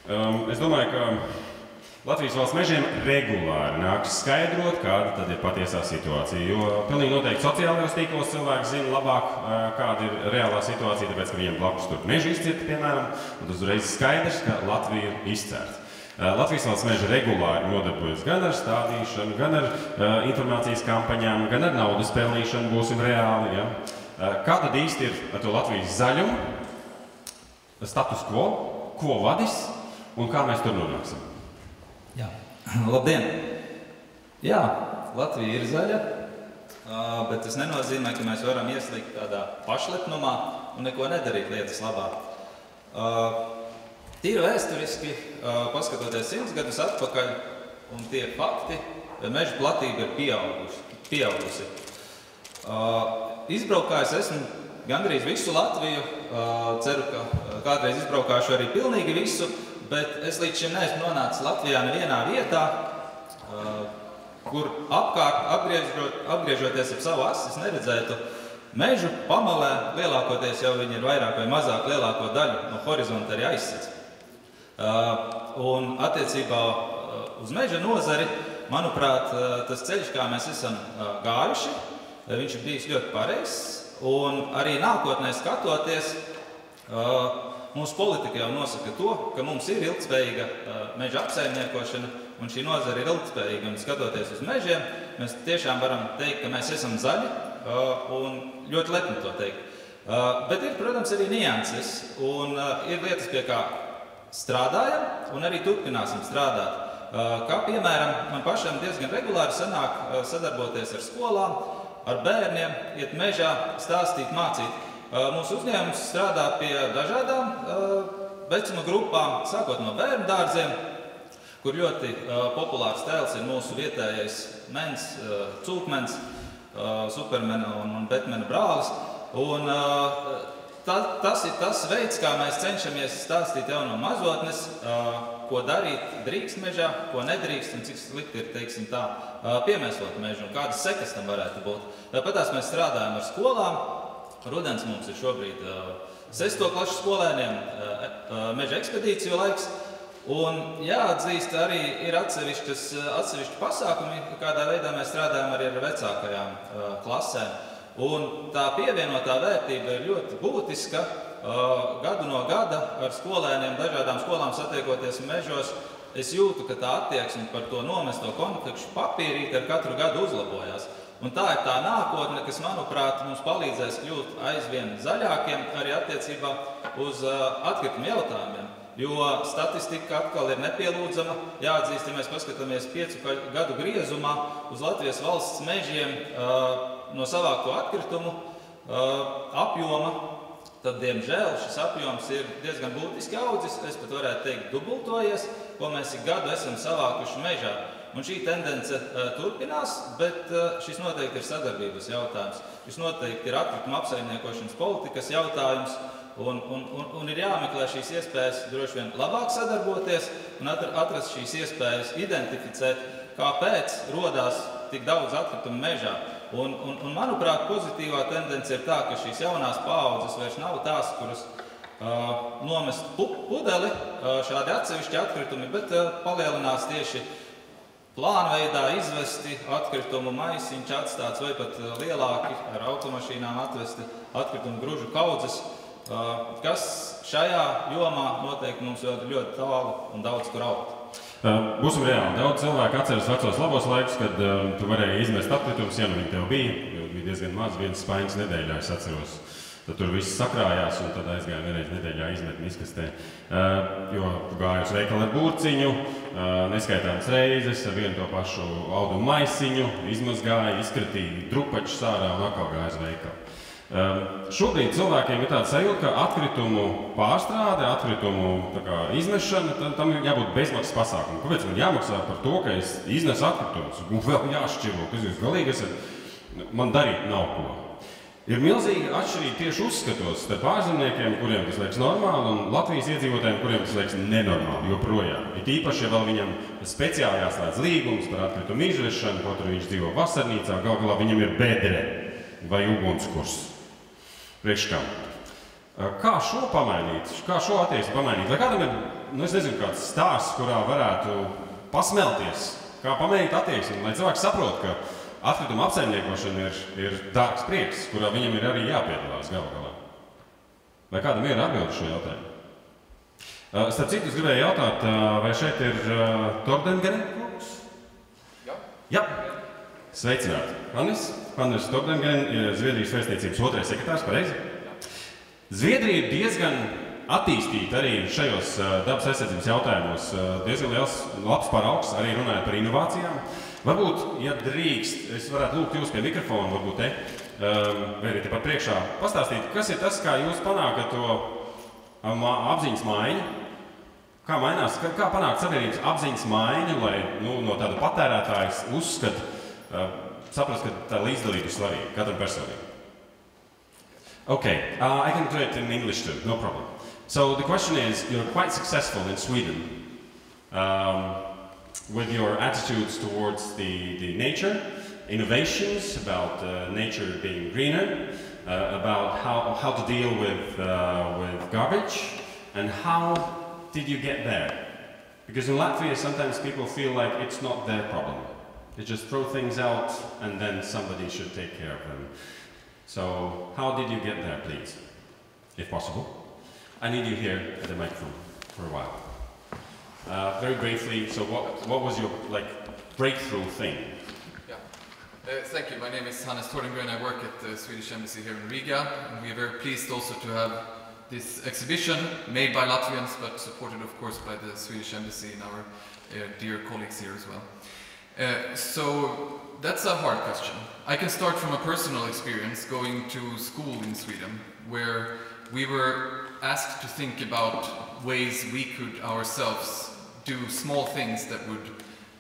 Um, es domāju, ka Latvijas valsts mežiem regulāri nāks skaidrot, kāda ir patiesā situācija. Jo pilnīgi noteikti sociālajos tīklos cilvēki zina labāk, uh, kāda ir reālā situācija, tāpēc, ka viņiem blakus tur meži izcirta, piemēram, un uzreiz skaidrs, ka Latvija ir izcērta. Uh, Latvijas valsts meža regulāri nodarbojas gan ar stādīšanu, gan ar uh, informācijas kampaņām, gan ar naudas pelnīšanu, būsim reāli. Ja? Eh, kā tad īsti ir ar to Latvijas zaļumu, status quo, ko vadīs un kā mēs tur nonāksim? Jā, labdien! Jā, Latvija ir zaļa, bet tas nenozīmē, ka mēs varam ieslīgt tādā pašlepnumā un neko nedarīt lietas labā. Tīri vēsturiski, paskatoties simts gadus atpakaļ, un tie fakti, meža platība ir pieaugusi. pieaugusi izbraukājis esmu gandrīz visu Latviju. Ceru, ka kādreiz izbraukāšu arī pilnīgi visu, bet es līdz šim neesmu nonācis Latvijā nevienā vietā, kur apkārt, apgriežot, apgriežoties ap savu asi, es neredzētu mežu pamalē. Lielākoties jau viņi ir vairāk vai mazāk lielāko daļu no horizonta arī aizsits. Un attiecībā uz meža nozari, manuprāt, tas ceļš, kā mēs esam gājuši, viņš ir bijis ļoti pareizs. Un arī nākotnē skatoties, mūsu politika jau nosaka to, ka mums ir ilgspējīga meža apsaimniekošana, un šī nozara ir ilgspējīga. Un skatoties uz mežiem, mēs tiešām varam teikt, ka mēs esam zaļi, un ļoti lepni to teikt. Bet ir, protams, arī nianses, un ir lietas, pie kā strādājam, un arī turpināsim strādāt. Kā piemēram, man pašam diezgan regulāri sanāk sadarboties ar skolām, ar bērniem, iet mežā, stāstīt, mācīt. Mūsu uzņēmums strādā pie dažādām vecuma grupām, sākot no bērnu dārziem, kur ļoti populārs tēls ir mūsu vietējais mens, cūkmens, supermena un betmena brālis. Un, ta, tas ir tas veids, kā mēs cenšamies stāstīt jau no mazotnes, ko darīt drīkst mežā, ko nedrīkst un cik slikti ir teiksim, tā, piemēslot mežu un kādas sekas tam varētu būt. Tāpat mēs strādājam ar skolām. Rudens mums ir šobrīd sesto klašu skolēniem meža ekspedīciju laiks. Un jāatzīst, arī ir atsevišķi pasākumi, kādā veidā mēs strādājam arī ar vecākajām klasēm. Un tā pievienotā vērtība ir ļoti būtiska. Gadu no gada ar skolēniem, dažādām skolām satiekoties mežos, es jūtu, ka tā attieksme par to nomesto konfliktu papīrīti ar katru gadu uzlabojas. Un tā ir tā nākotne, kas, manuprāt, mums palīdzēs kļūt aizvien zaļākiem arī attiecībā uz atkritumu jautājumiem. Jo statistika atkal ir nepielūdzama. Jāatzīst, ja mēs paskatāmies piecu gadu griezumā uz Latvijas valsts mežiem no savākto atkritumu apjoma, tad, diemžēl, šis apjoms ir diezgan būtiski audzis. Es pat varētu teikt, dubultojies, ko mēs ik gadu esam savākuši mežā. Un šī tendence uh, turpinās, bet uh, šis noteikti ir sadarbības jautājums. Šis noteikti ir atkrituma apsaimniekošanas politikas jautājums. Un, un, un, un ir jāmeklē šīs iespējas droši vien labāk sadarboties un atrast šīs iespējas identificēt, kāpēc radās tik daudz atkritumu mežā. Un, un, un, manuprāt, pozitīvā tendence ir tā, ka šīs jaunās paaudzes vairs nav tās, kuras uh, nomest pu pudeli, uh, šādi atsevišķi atkritumi, bet uh, palielinās tieši plānveidā izvesti atkritumu maisiņš atstāts vai pat lielāki ar automašīnām atvesti atkritumu gružu kaudzes, uh, kas šajā jomā noteikti mums vēl ļoti tālu un daudz kur augt. Būsim reāli. Daudz cilvēku atceras vecos labos laikus, kad uh, tu varēji izmest atkritumus, ja nu viņi tev bija. Bija diezgan maz, viens spaiņas nedēļā, es atceros. Tad tur viss sakrājās, un tad aizgāja vienreiz nedēļā izmetni izkastē. Uh, jo tu gāji uz veikalu ar burciņu, uh, neskaitāmas reizes, ar vienu to pašu audumu maisiņu, izmazgāja, izkratīja drupačus ārā un atkal gāja uz veikalu. Um, šobrīd cilvēkiem ir tāda sajūta, ka atkritumu pārstrāde, atkritumu kā, izmešana, tam, tam ir jābūt bezmaksas pasākumam. Kāpēc man jāmaksā par to, ka es iznesu atkritumus? Un vēl jāšķiro, kas jūs galīgi esat, man darīt nav ko. Ir milzīga atšķirība tieši uzskatos starp ārzemniekiem, kuriem tas liekas normāli, un Latvijas iedzīvotājiem, kuriem tas liekas nenormāli joprojām. Ir īpaši, ja vēl viņam speciāli jāslēdz līgums par atkritumu izvešanu, kaut arī viņš dzīvo vasarnīcā, gal galā viņam ir bedre vai ugunskurs priekš kam. Kā šo pamainīt, kā šo attieksmi pamainīt? Vai kādam ir, nu es nezinu, kāds stāsts, kurā varētu pasmelties, kā pamainīt attieksmi, lai cilvēks saprot, ka atkrituma apsaimniekošana ir, ir dārgs prieks, kurā viņam ir arī jāpiedalās galu galā. Vai kādam ir atbildi šo jautājumu? Starp citu, es gribēju jautāt, vai šeit ir Tordengere kungs? Jā. Jā. Sveicināti! Hannes, Hannes Topdengen ir Zviedrijas vēstniecības otrais sekretārs, pareizi? Zviedrija ir diezgan attīstīta arī šajos dabas aizsardzības jautājumos. Diezgan liels, labs paraugs arī runājot par inovācijām. Varbūt, ja drīkst, es varētu lūgt jūs pie mikrofona, varbūt te, vai arī tepat priekšā, pastāstīt, kas ir tas, kā jūs panākat to apziņas maiņu, kā mainās, kā panākt sabiedrības apziņas maiņu, lai nu, no tāda patērētājas uzskata, uh, saprast, ka tā līdzdalība ir svarīga katram personīgi. Okay, uh, I can do it in English too, no problem. So the question is, you're quite successful in Sweden um, with your attitudes towards the, the nature, innovations about uh, nature being greener, uh, about how, how to deal with, uh, with garbage, and how did you get there? Because in Latvia, sometimes people feel like it's not their problem. They just throw things out and then somebody should take care of them. So, how did you get there, please? If possible. I need you here at the microphone for a while. Uh, very briefly, so what, what was your like breakthrough thing? Yeah. Uh, thank you. My name is Hannes Torengren. I work at the Swedish Embassy here in Riga. And we are very pleased also to have this exhibition made by Latvians, but supported, of course, by the Swedish Embassy and our uh, dear colleagues here as well. Uh, so that's a hard question. I can start from a personal experience going to school in Sweden, where we were asked to think about ways we could ourselves do small things that would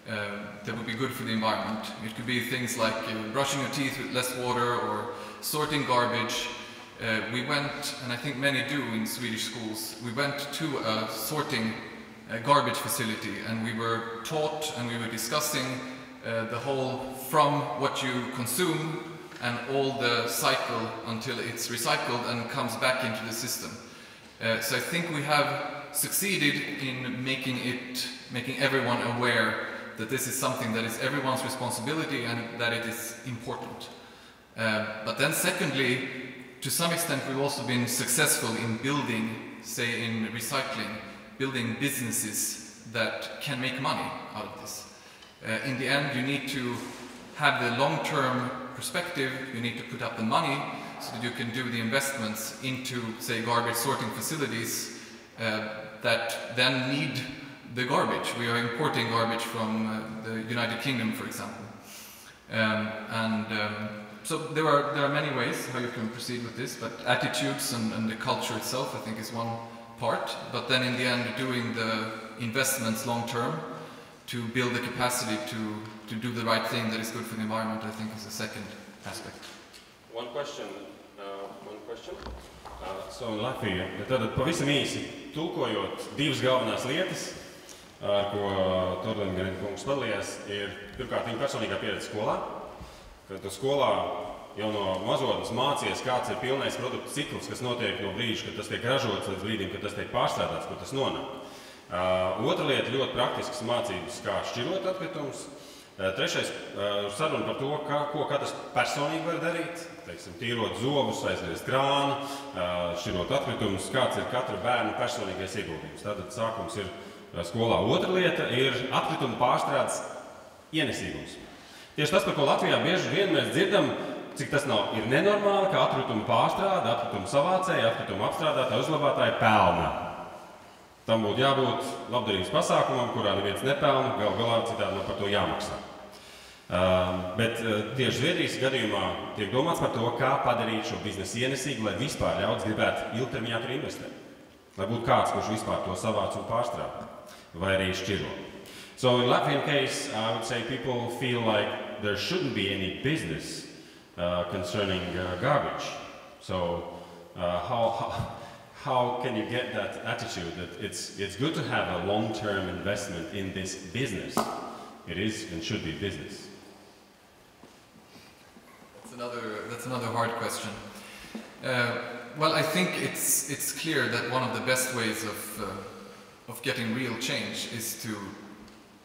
uh, that would be good for the environment. It could be things like uh, brushing your teeth with less water or sorting garbage. Uh, we went, and I think many do in Swedish schools, we went to a sorting garbage facility and we were taught and we were discussing uh, the whole from what you consume and all the cycle until it's recycled and comes back into the system. Uh, so I think we have succeeded in making it, making everyone aware that this is something that is everyone's responsibility and that it is important. Uh, but then secondly, to some extent we've also been successful in building, say in recycling, building businesses that can make money out of this. Uh, in the end, you need to have the long-term perspective, you need to put up the money so that you can do the investments into, say, garbage sorting facilities uh, that then need the garbage. We are importing garbage from uh, the United Kingdom, for example. Um, and um, so there are, there are many ways how you can proceed with this, but attitudes and, and the culture itself, I think, is one part, but then in the end doing the investments long term to build the capacity to, to do the right thing that is good for the environment, I think is the second aspect. One question. Uh, one question. Uh, so Latvija, tad pavisam īsi tulkojot divas galvenās lietas. ar ko Torlingena kungs padalījās, ir pirmkārt viņa personīgā pieredze skolā. Kad tu skolā jau no mazotnes mācījies, kāds ir pilnais produktu cikls, kas notiek no brīža, kad tas tiek ražots, līdz brīdim, kad tas tiek pārstrādāts, kur tas nonāk. Uh, otra lieta - ļoti praktiskas mācības, kā šķirot atkritumus. Uh, trešais uh, - saruna par to, kā, ko katrs personīgi var darīt. Teiksim, tīrot zobus, aizgriezt krānu, šķirot atkritumus, kāds ir katra bērna personīgais ieguldījums. Tātad sākums ir skolā. Otra lieta ir atkritumu pārstrādes ienesīgums. Tieši tas, par ko Latvijā bieži vien mēs dzirdam, cik tas nav, ir nenormāli, ka atkritumu pārstrāde, atkritumu savācēji, atkritumu apstrādātāji, uzglabātāji pelna. Tam būtu jābūt labdarības pasākumam, kurā neviens nepelna, gal galā citādi man par to jāmaksā. Uh, bet uh, tieši Zviedrijas gadījumā tiek domāts par to, kā padarīt šo biznesu ienesīgu, lai vispār ļaudis gribētu ilgtermiņā tur investēt. Lai būtu kāds, kurš vispār to savāc un pārstrādā, vai arī šķiro. So in Latvian case, I would say people feel like there shouldn't be any business concerning uh, garbage. So uh, how, how, how can you get that attitude that it's, it's good to have a long-term investment in this business? It is and should be business. That's another, that's another hard question. Uh, well, I think it's, it's clear that one of the best ways of, uh, of getting real change is to,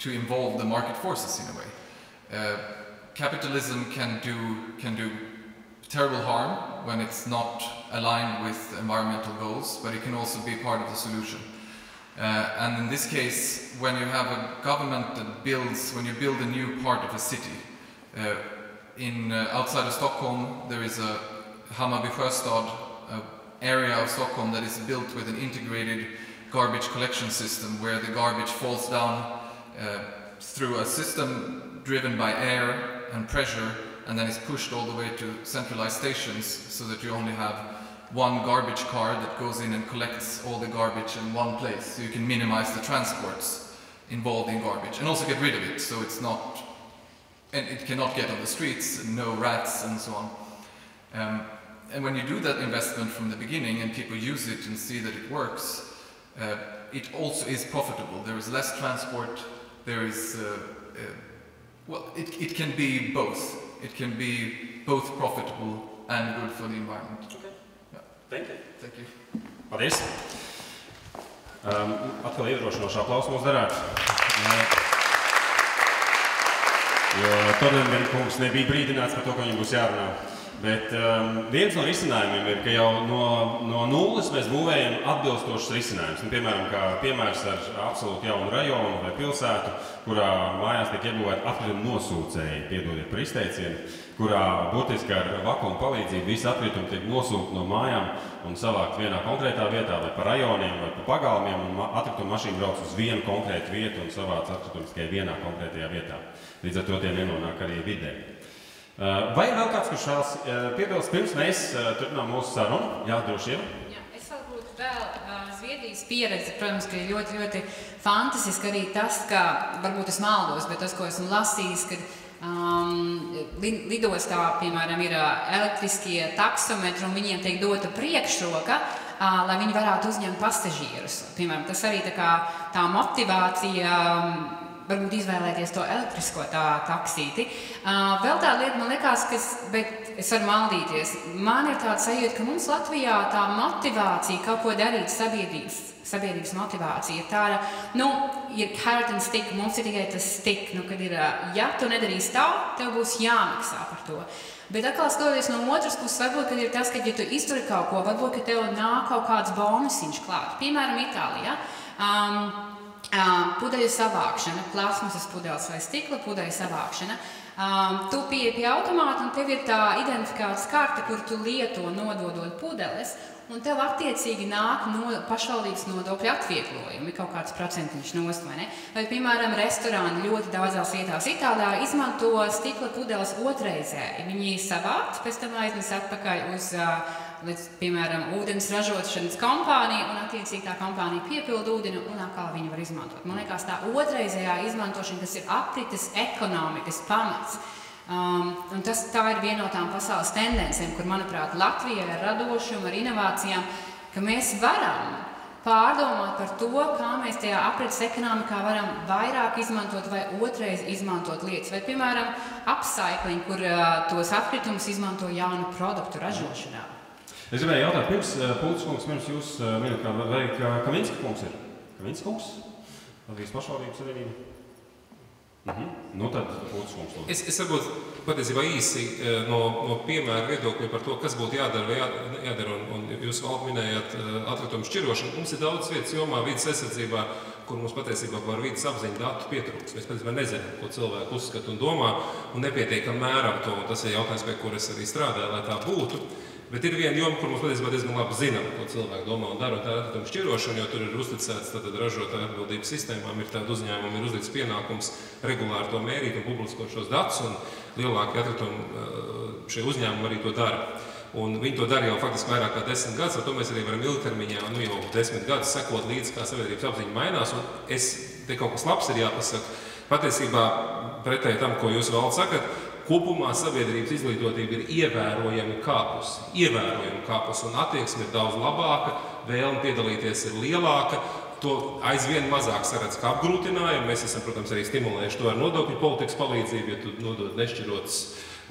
to involve the market forces in a way. Uh, capitalism can do, can do terrible harm when it's not aligned with environmental goals, but it can also be part of the solution. Uh, and in this case, when you have a government that builds, when you build a new part of a city, uh, in uh, outside of Stockholm, there is a Hammarby Sjöstad area of Stockholm that is built with an integrated garbage collection system where the garbage falls down uh, through a system driven by air and pressure and then is pushed all the way to centralized stations so that you only have one garbage car that goes in and collects all the garbage in one place. So you can minimize the transports involved in garbage and also get rid of it so it's not and it cannot get on the streets no rats and so on. Um, and when you do that investment from the beginning and people use it and see that it works uh, it also is profitable. There is less transport there is uh, uh, well it, it can be both it can be both profitable and good for the environment Thank you. thank you Paldies! Um, atkal iedrošinošs aplausos mums darētu. Jo Tornēna kungs nebija brīdināts par to, ka viņam būs jārunā. Bet um, viens no risinājumiem ir, ka jau no, no nulles mēs būvējam atbilstošus risinājumus. Nu, piemēram, kā piemērs ar absolūti jaunu rajonu vai pilsētu, kurā mājās tiek iebūvēti atkritumu nosūcēji, piedodiet par izteicienu, kurā burtiski ar vakuuma palīdzību visi atkritumi tiek nosūkti no mājām un savākt vienā konkrētā vietā, vai pa rajoniem, vai pa pagalmiem, un ma- atkritumu mašīna brauc uz vienu konkrētu vietu un savāc atkritumus tikai vienā konkrētajā vietā. Līdz ar to tie nenonāk arī vidē. Uh, Vai ir vēl kāds, kurš vēlas uh, piebilst, pirms mēs uh, turpinām mūsu sarunu? Jā, droši vien. Jā, es vēl uh, Zviedrijas pieredze, protams, ka ir ļoti, ļoti fantastiski arī tas, ka varbūt es maldos, bet tas, ko esmu lasījis, kad um, li- lidostā, piemēram, ir elektriskie taksometri un viņiem tiek dota priekšroka, lai viņi varētu uzņemt pasažierus. Piemēram, tas arī tā, kā, tā motivācija. Varbūt izvēlēties to elektrisko tā taksīti. Uh, vēl tāda lieta, man liekas, kas, bet es varu maldīties. Man ir tāds sajūta, ka mums Latvijā tā motivācija kaut ko darīt sabiedrības. Sabiedrības motivācija ir tāda, nu, ir carrot and stick, mums ir tikai tas stick, nu, kad ir, ja tu nedarīsi tā, tev būs jāmaksā par to. Bet atkal skatoties no otras puses, varbūt ir tas, ka, ja tu izdari kaut ko, varbūt, tev nāk kaut kāds bonusiņš klāt. Piemēram, Itālijā. Um, pudeļu savākšana, plasmasas pudeles vai stikla pudeļu savākšana. Tu pieeji pie automāta un tev ir tā identifikācijas karte, kur tu lieto nododot pudeles. Un tev attiecīgi nāk no pašvaldības nodokļu atvieglojumi, kaut kāds procentiņš nost, vai ne? Vai, piemēram, restorāni ļoti daudzās vietās Itālijā izmanto stikla pudeles otrreizēji. Viņi savāc, pēc tam aiznes atpakaļ uz uh, līdz, piemēram, ūdens ražošanas kompānija, un attiecīgi tā kompānija piepilda ūdeni, un atkal viņu var izmantot. Man liekas, tā otrreizējā izmantošana, tas ir aprites ekonomikas pamats. Um, un tas, tā ir viena no tām pasaules tendencēm, kur, manuprāt, Latvija ar radošumu, ar inovācijām, ka mēs varam pārdomāt par to, kā mēs tajā aprits ekonomikā varam vairāk izmantot vai otrais izmantot lietas. Vai, piemēram, upcycling, kur uh, tos atkritumus izmanto jaunu produktu ražošanā. Es gribēju jautāt, pirms uh, Pūlis kungs, pirms jūs uh, minat, kā, vai Kaminska kungs ir? Kaminska kungs? Latvijas pašvaldības savienība? Mhm. Nu tad Pūlis kungs. lūdzu. Es, es varbūt patiesībā īsi eh, no, no piemēra viedokļa par to, kas būtu jādara vai jā- jādara. Un, un jūs vēl minējāt eh, atkritumu šķirošanu. Mums ir daudz vietas jomā vidas aizsardzībā, kur mums patiesībā par vidas apziņu datu pietrūks. Mēs patiesībā nezinām, ko cilvēki uzskata un domā, un nepietiekam mēram to. Un Tas ir jautājums, pie kuras arī strādāju, lai tā būtu. Bet ir viena joma, kur mums patiesībā diezgan labi zinām, ko cilvēki domā un dara. un Tā ir atkrituma šķirošana, jo tur ir uzticēts ražotāju atbildības sistēmām. Ir tāda uzņēmuma, ir uzlikts pienākums regulāri to mērīt un publiskot šos datus. un Lielākie atkritumi šie uzņēmumi arī to dara. Un viņi to dara jau faktiski vairāk kā desmit gadus, ar to mēs arī varam ilgtermiņā, nu jau desmit gadus sekot līdzi, kā sabiedrības apziņa mainās. Un es te kaut kas labs ir jāpasaka. Patiesībā pretēji tam, ko jūs vēl sakat, kopumā sabiedrības izglītotība ir ievērojami kāpusi. Ievērojami kāpusi un attieksme ir daudz labāka, vēlme piedalīties ir lielāka. To aizvien mazāk saredz kā apgrūtinājumu. Mēs esam, protams, arī stimulējuši to ar nodokļu politikas palīdzību, jo tu nodod nešķirotas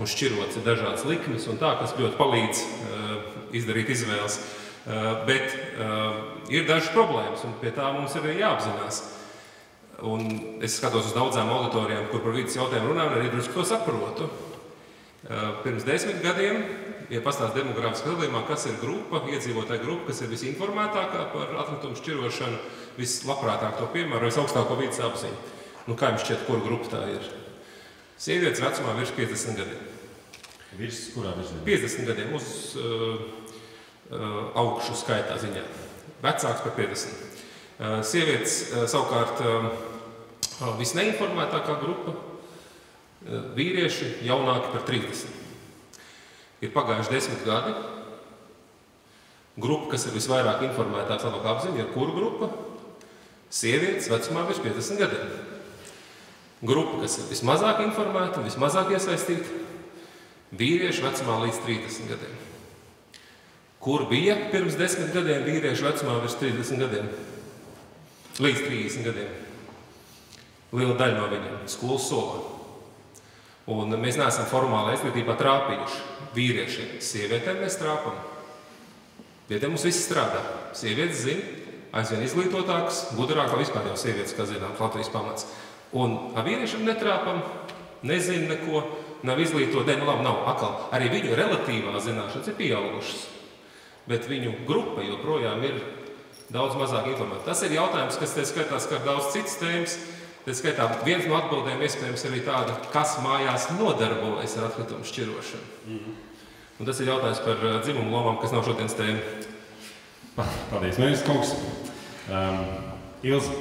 un šķirotas ir dažādas likmes un tā, kas ļoti palīdz uh, izdarīt izvēles. Uh, bet uh, ir dažas problēmas, un pie tā mums ir jāapzinās. Un es skatos uz daudzām auditorijām, kur par vidas jautājumu runājam, un arī drusku to saprotu. Pirms desmit gadiem, ja pastāstīs demogrāfiskā sadalījumā, kas ir grupa, iedzīvotāja grupa, kas ir visinformētākā par atkritumu šķirošanu, vislabprātāk to piemēro, visaugstāko vidas apziņu. Nu, kā jums šķiet, kura grupa tā ir? Sievietes vecumā virs 50 gadiem. Virs kurā virzienā? 50 gadiem uz uh, uh, augšu skaitā ziņā. Vecāks par 50. Uh, sievietes savukārt visneinformētākā grupa, uh, vīrieši jaunāki par 30. Ir pagājuši desmit gadi. Grupa, kas ir visvairāk informētā, labāk apziņa, ir kura grupa? Sievietes vecumā virs 50 gadiem. Grupa, kas ir vismazāk informēta un vismazāk iesaistīta, vīrieši vecumā līdz 30 gadiem. Kur bija pirms desmit gadiem vīrieši vecumā virs 30 gadiem? Līdz 30 gadiem. Liela daļa no viņiem skolas solā. Un mēs neesam formāli izglītībā trāpījuši. Vīriešiem, sievietēm mēs trāpām. Pie tiem mums viss strādā. Sievietes zina, aizvien izglītotākas, gudrākas, vispār jau sievietes, kā zinām, Latvijas pamats. Un ar vīriešiem netrāpam, nezina neko, nav izglītota, nu labi, nav atkal. Arī viņu relatīvā zināšanas ir pieaugušas, bet viņu grupa joprojām ir daudz mazāk informēta. Tas ir jautājums, kas te skatās kā daudz citas tēmas. Tā skaitā viens no atbildēm iespējams arī tāda, kas mājās nodarbojas ar atkritumu šķirošanu. Mm -hmm. Un tas ir jautājums par uh, dzimumu lomām, kas nav šodienas tēma. Pa- Paldies, Mēnesis kungs. Um, Ilzi,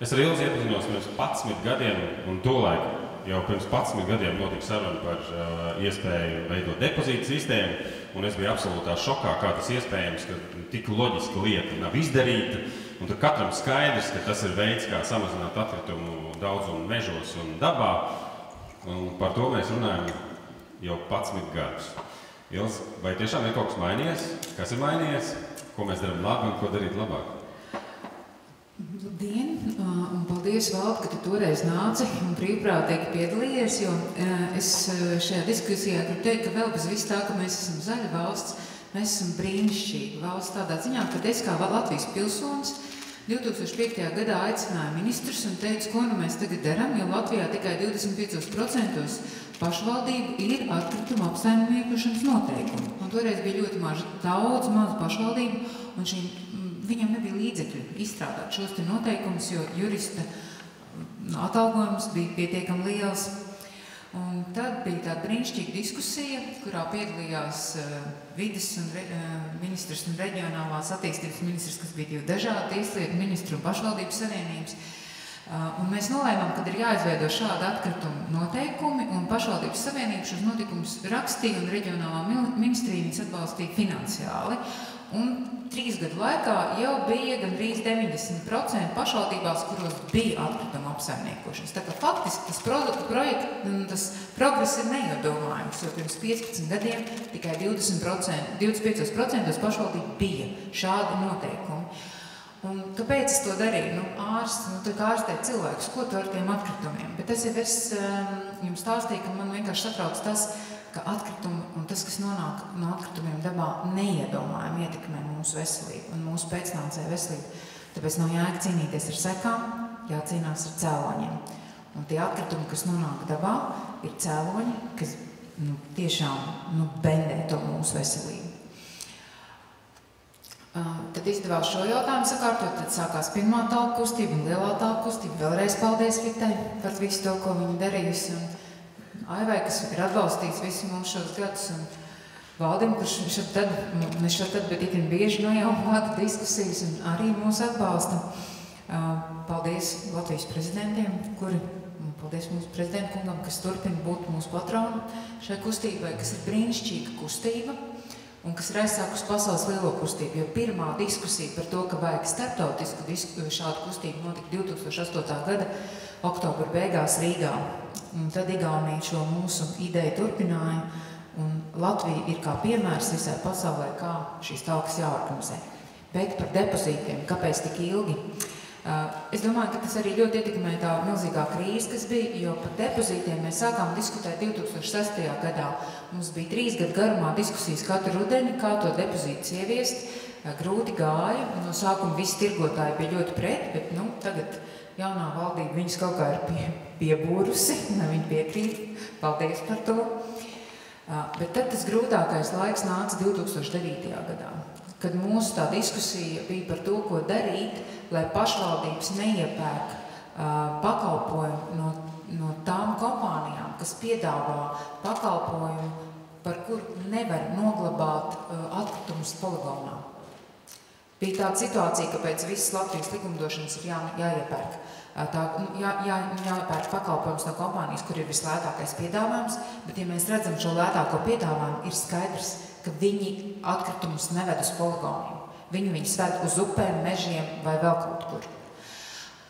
es ar Ilzi iepazinos pirms 11 gadiem, un tolaik jau pirms 11 gadiem notika saruna par uh, iespēju veidot depozītu sistēmu, un es biju absolūtā šokā, kā tas iespējams, ka tik loģiska lieta nav izdarīta. Un tur katram skaidrs, ka tas ir veids, kā samazināt atkritumu daudzumu mežos un dabā. Un par to mēs runājam jau 11 gadus. Ils, vai tiešām ir kaut kas mainījies? Kas ir mainījies? Ko mēs darām labi un ko darīt labāk? Labdien, un paldies, Vald, ka tu toreiz nāci un brīvprātīgi piedalījies, jo ā, es ā, šajā diskusijā gribu teikt, ka vēl bez vis tā, ka mēs esam zaļa valsts, mēs esam brīnišķīga valsts tādā ziņā, ka es kā Latvijas pilsonis 2005. gadā aicināju ministrus un teicu, ko nu mēs tagad darām, jo Latvijā tikai 25% pašvaldību ir atkrituma apsaimniekošanas noteikumi. Un toreiz bija ļoti maz, daudz mazu pašvaldību, un mm, viņam nebija līdzekļu izstrādāt šos te noteikumus, jo jurista atalgojums bija pietiekami liels. Un tad bija tāda brīnišķīga diskusija, kurā piedalījās uh, vidas un re, uh, ministrs un reģionālās attīstības ministrs, kas bija divi dažādi tieslietu ministru un pašvaldības savienības. Uh, un mēs nolēmām, ka ir jāizveido šādi atkritumu noteikumi, un pašvaldības savienība šos notikumus rakstīja, un reģionālā ministrija viņus atbalstīja finansiāli. Un trīs gadu laikā jau bija gandrīz 90% pašvaldībās, kuros bija atkrituma apsaimniekošanas. Tā kā faktiski tas, pro, projekt, tas progress ir neiedomājams, jo pirms 15 gadiem tikai 20%, 25% pašvaldību bija šādi noteikumi. Un kāpēc es to darīju? Nu, ārsts, nu, tā kā ārstēt cilvēkus, ko tu ar tiem atkritumiem? Bet tas jau es um, jums stāstīju, ka man vienkārši satrauc tas, ka atkritumi un tas, kas nonāk no atkritumiem dabā, neiedomājami ietekmē mūsu veselību un mūsu pēcnācēju veselību. Tāpēc nav jēga cīnīties ar sekām, jācīnās ar cēloņiem. Un tie atkritumi, kas nonāk dabā, ir cēloņi, kas nu, tiešām nu, bendē to mūsu veselību. Tad izdevās šo jautājumu sakārtot, tad sākās pirmā tālka kustība un lielā tālka kustība. Vēlreiz paldies Vitai par visu to, ko viņa darījusi. Un Aivai, kas ir atbalstījis visu mūsu šos gadus. Un Valdim, kurš šad tad, ne šad tad, itin bieži no jau vada diskusijas un arī mūs atbalsta. Paldies Latvijas prezidentiem, kuri, paldies mūsu prezidentu kungam, kas turpina būt mūsu patronu šai kustībai, kas ir brīnišķīga kustība un kas ir aizsākusi pasaules lielo kustību. Jo pirmā diskusija par to, ka vajag starptautisku disku, šādu kustību, notika 2008. gada oktobra beigās Rīgā. Un tad Igaunija šo mūsu ideju turpināja, un Latvija ir kā piemērs visai pasaulē, kā šīs talkas jāorganizē. Bet par depozītiem, kāpēc tik ilgi? Es domāju, ka tas arī ļoti ietekmē tā milzīgā krīze, kas bija, jo par depozītiem mēs sākām diskutēt 2006. gadā. Mums bija trīs gadu garumā diskusijas katru rudeni, kā to depozītu ieviest. Grūti gāja, no sākuma visi tirgotāji bija ļoti pret, bet nu, tagad jaunā valdība viņus kaut kā ir pie, piebūrusi, viņi piekrīt, paldies par to. Bet tad tas grūtākais laiks nāca 2009. gadā, kad mūsu tā diskusija bija par to, ko darīt, lai pašvaldības neiepērk uh, pakalpojumu no, no tām kompānijām, kas piedāvā pakalpojumu, par kuru nevar noglabāt uh, atkritumus poligonā. Bija tāda situācija, ka pēc visas Latvijas likumdošanas ir jā, jāiepērk, tā, nu, jā, jā, jāpērk pakalpojums no kompānijas, kur ir vislētākais piedāvājums, bet ja mēs redzam šo lētāko piedāvājumu, ir skaidrs, ka viņi atkritumus neved uz poligoniem. Viņi viņus ved uz upēm, mežiem vai vēl kaut kur.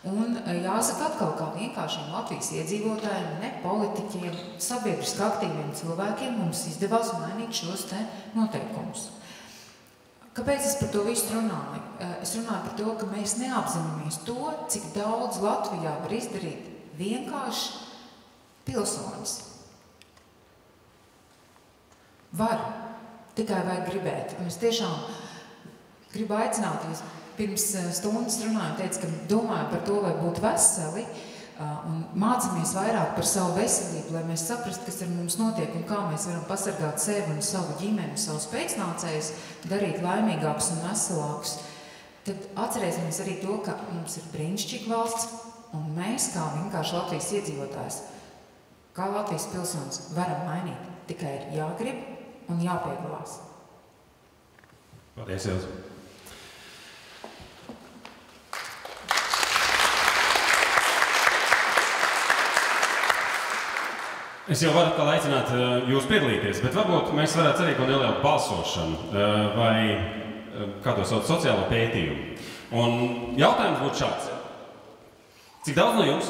Un jāsaka atkal, kā vienkāršiem Latvijas iedzīvotājiem, ne politiķiem, sabiedriski aktīviem cilvēkiem mums izdevās mainīt šos te noteikumus. Kāpēc es par to visu runāju? E, es runāju par to, ka mēs neapzināmies to, cik daudz Latvijā var izdarīt vienkārši pilsonis. Var, tikai vajag gribēt. Un es tiešām Gribu aicināt jūs, pirms eh, stundas runājot, teicu, ka domāju par to, lai būtu veseli eh, un mācāmies vairāk par savu veselību, lai mēs saprastu, kas ar mums notiek un kā mēs varam pasargāt sevi un savu ģimeni, savus pēcnācējus, darīt laimīgākus un veselākus. Tad atcerēsimies arī to, ka mums ir brīnišķīga valsts, un mēs, kā vienkārši Latvijas iedzīvotājs, kā Latvijas pilsonis, varam mainīt. Tikai ir jāgrib un jāpiedalās. Paldies! Jums. Es jau varu atkal aicināt eh, jūs piedalīties, bet varbūt mēs varētu arī ko nelielu balsošanu eh, vai eh, kā to sauc, sociālo pētījumu. Un jautājums būtu šāds. Cik daudz no jums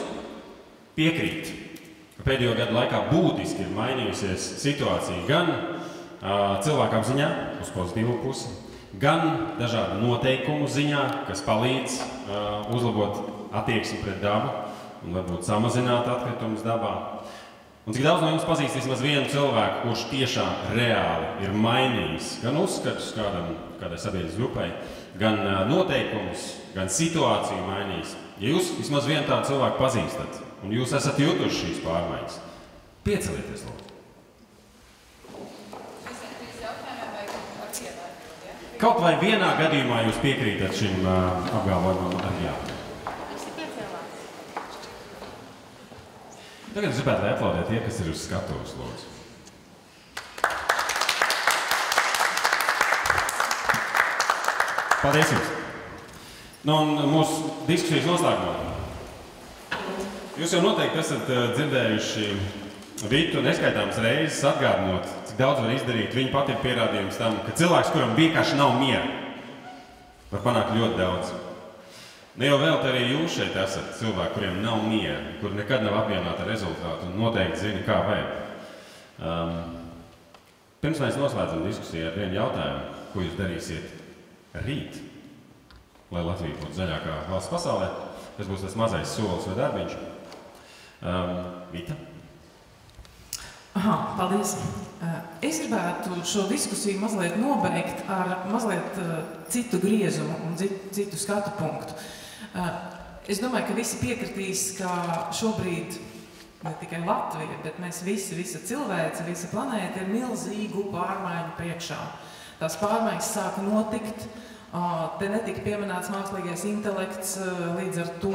piekrīt, ka pēdējo gadu laikā būtiski ir mainījusies situācija gan uh, cilvēkam ziņā, uz pozitīvo pusi, gan dažādu noteikumu ziņā, kas palīdz uzlabot attieksmi pret dabu un varbūt samazināt atkritumus dabā. Un cik daudz no jums pazīst vismaz vienu cilvēku, kurš tiešām reāli ir mainījis gan uzskatus kādam, kādai sabiedrības grupai, gan noteikumus, gan situāciju mainījis. Ja jūs vismaz vienu tādu cilvēku pazīstat, un jūs esat jutuši šīs pārmaiņas, piecelieties lūdzu. Kaut vai vienā gadījumā jūs piekrītat šim uh, apgalvojumam ar jā. Tagad es gribētu, lai aplaudē tie, kas ir uz skatuves, lūdzu. Paldies jums! Nu, un mūsu diskusijas noslēgumā. Jūs jau noteikti esat uh, dzirdējuši Vitu neskaitāmas reizes atgādinot, cik daudz var izdarīt. Viņa pati ir pierādījums tam, ka cilvēks, kuram vienkārši nav miera, var panākt ļoti daudz. Ne jau vēl te arī jūs šeit esat cilvēki, kuriem nav miera, kur nekad nav apvienota rezultātu un noteikti zina, kā vajag. Um, pirms mēs noslēdzam diskusiju ar vienu jautājumu, ko jūs darīsiet rīt, lai Latvija būtu zaļākā valsts pasaulē, tas būs tas mazais solis vai darbiņš. Um, Vita? Aha, paldies. Eh, es gribētu šo diskusiju mazliet nobeigt ar mazliet uh, citu griezumu un citu skatu punktu. Uh, es domāju, ka visi piekritīs, ka šobrīd ne tikai Latvija, bet mēs visi, visa cilvēce, visa planēta ir milzīgu pārmaiņu priekšā. Tās pārmaiņas sāka notikt, uh, te netika pieminēts mākslīgais intelekts, līdz ar to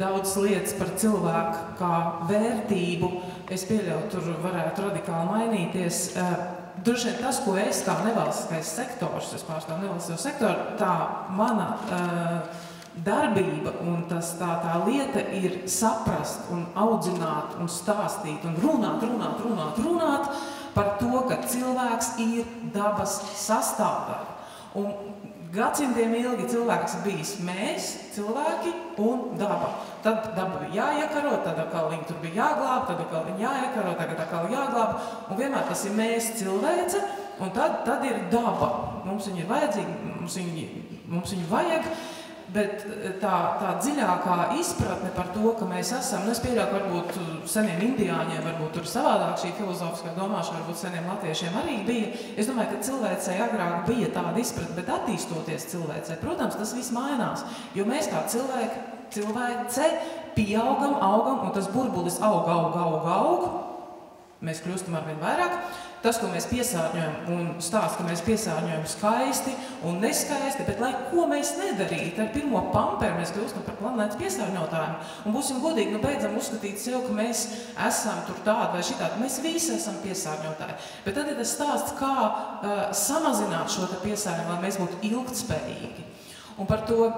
daudz lietas par cilvēku kā vērtību, es pieļauju, tur varētu radikāli mainīties. Eh, droši vien tas, ko es kā nevalstiskais sektors, es pārstāvu nevalstisko sektoru, tā mana uh, darbība un tas, tā, tā lieta ir saprast un audzināt un stāstīt un runāt, runāt, runāt, runāt par to, ka cilvēks ir dabas sastāvdaļa. Un Gadsimtiem ilgi cilvēks bijis mēs, cilvēki un daba. Tad daba bija jāiekaro, tad atkal viņa tur bija jāglāb, tad atkal viņa jāiekaro, tagad atkal jāglāb. Un vienmēr tas ir mēs, cilvēce, un tad, tad ir daba. Mums viņa ir vajadzīga, mums viņa, mums viņa vajag. Bet eh, tā, tā dziļākā izpratne par to, ka mēs esam, nu es pieļauju, varbūt seniem indiāņiem, varbūt tur savādāk šī filozofiskā domāšana, varbūt seniem latviešiem arī bija. Es domāju, ka cilvēcei agrāk bija tāda izpratne, bet attīstoties cilvēcei, protams, tas viss mainās. Jo mēs kā cilvēki, cilvēce pieaugam, augam, un tas burbulis aug, aug, aug, aug. Mēs kļūstam ar vien vairāk. Tas, ko mēs piesārņojam, un stāsta, ka mēs piesārņojam skaisti un neskaisti, bet lai ko mēs nedarītu, ar pirmo pamperu mēs kļūstam par planētas piesārņotājiem. Un būsim godīgi, nu beidzam uzskatīt sev, ka mēs esam tur tādi vai šitādi. Mēs visi esam piesārņotāji. Bet tad ir tas stāsts, kā uh, samazināt šo piesārņojumu, lai mēs būtu ilgtspējīgi. Un par to,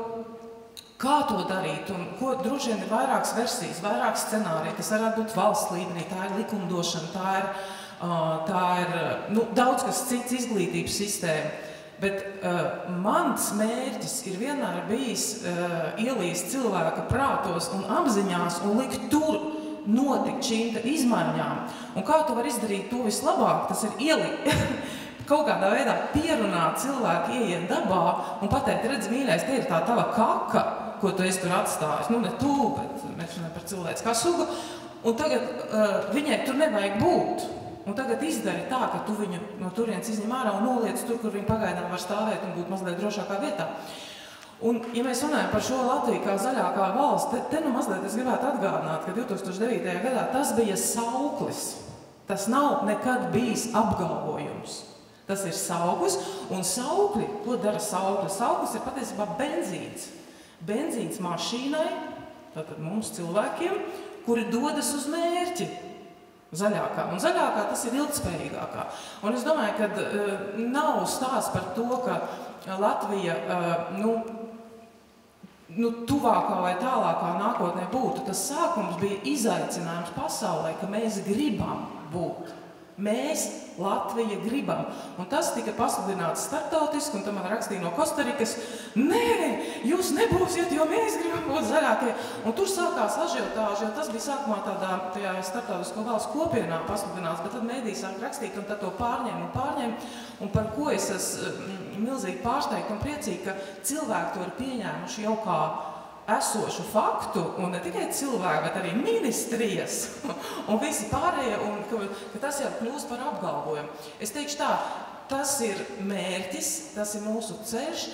Kā to darīt? Un ko droši vien ir vairākas versijas, vairākas scenāriji. Tas varētu būt valsts līmenī, tā ir likumdošana, tā ir tā ir nu, daudz kas cits izglītības sistēma. Bet uh, mans mērķis ir vienmēr bijis uh, ielīst cilvēka prātos un apziņās un likt tur notikt šīm izmaiņām. Un kā to var izdarīt to vislabāk, tas ir ielikt. kaut kādā veidā pierunāt cilvēku, ieiet dabā un pateikt, redz, mīļais, te ir tā tava kaka, ko tu esi tur atstājis. Nu, ne tu, bet mēs runājam par cilvēku kā sugu. Un tagad uh, viņai tur nevajag būt. Un tagad izdari tā, ka tu viņu no turienes izņem ārā un noliec tur, kur viņa pagaidām var stāvēt un būt mazliet drošākā vietā. Un, ja mēs runājam par šo Latviju kā zaļākā valsts, te, te nu mazliet es gribētu atgādināt, ka 2009. gadā tas bija sauklis. Tas nav nekad bijis apgalvojums. Tas ir sauklis, un saukli, ko dara sauklis? Sauklis ir patiesībā benzīns. Benzīns mašīnai, tātad mums cilvēkiem, kuri dodas uz mērķi zaļākā. Un zaļākā tas ir ilgspējīgākā. Un es domāju, ka uh, nav stāsts par to, ka Latvija uh, nu, nu, tuvākā vai tālākā nākotnē būtu. Tas sākums bija izaicinājums pasaulē, ka mēs gribam būt Mēs, Latvija, gribam. Un tas tika pasludināts starptautiski, un tam man rakstīja no Kostarikas, nē, jūs nebūsiet, jo mēs gribam būt zaļākie. Un tur sākās ažiotāži, jo tas bija sākumā tādā tajā starptautisko valsts kopienā pasludināts, bet tad mēdī sāk rakstīt un tad to pārņem un pārņem. Un par ko es esmu mm, milzīgi pārsteigta un priecīga, ka cilvēki to ir pieņēmuši jau kā esošu faktu, un ne tikai cilvēki, bet arī ministrijas un visi pārējie, un ka, ka tas jau kļūst par apgalvojumu. Es teikšu tā, tas ir mērķis, tas ir mūsu ceļš,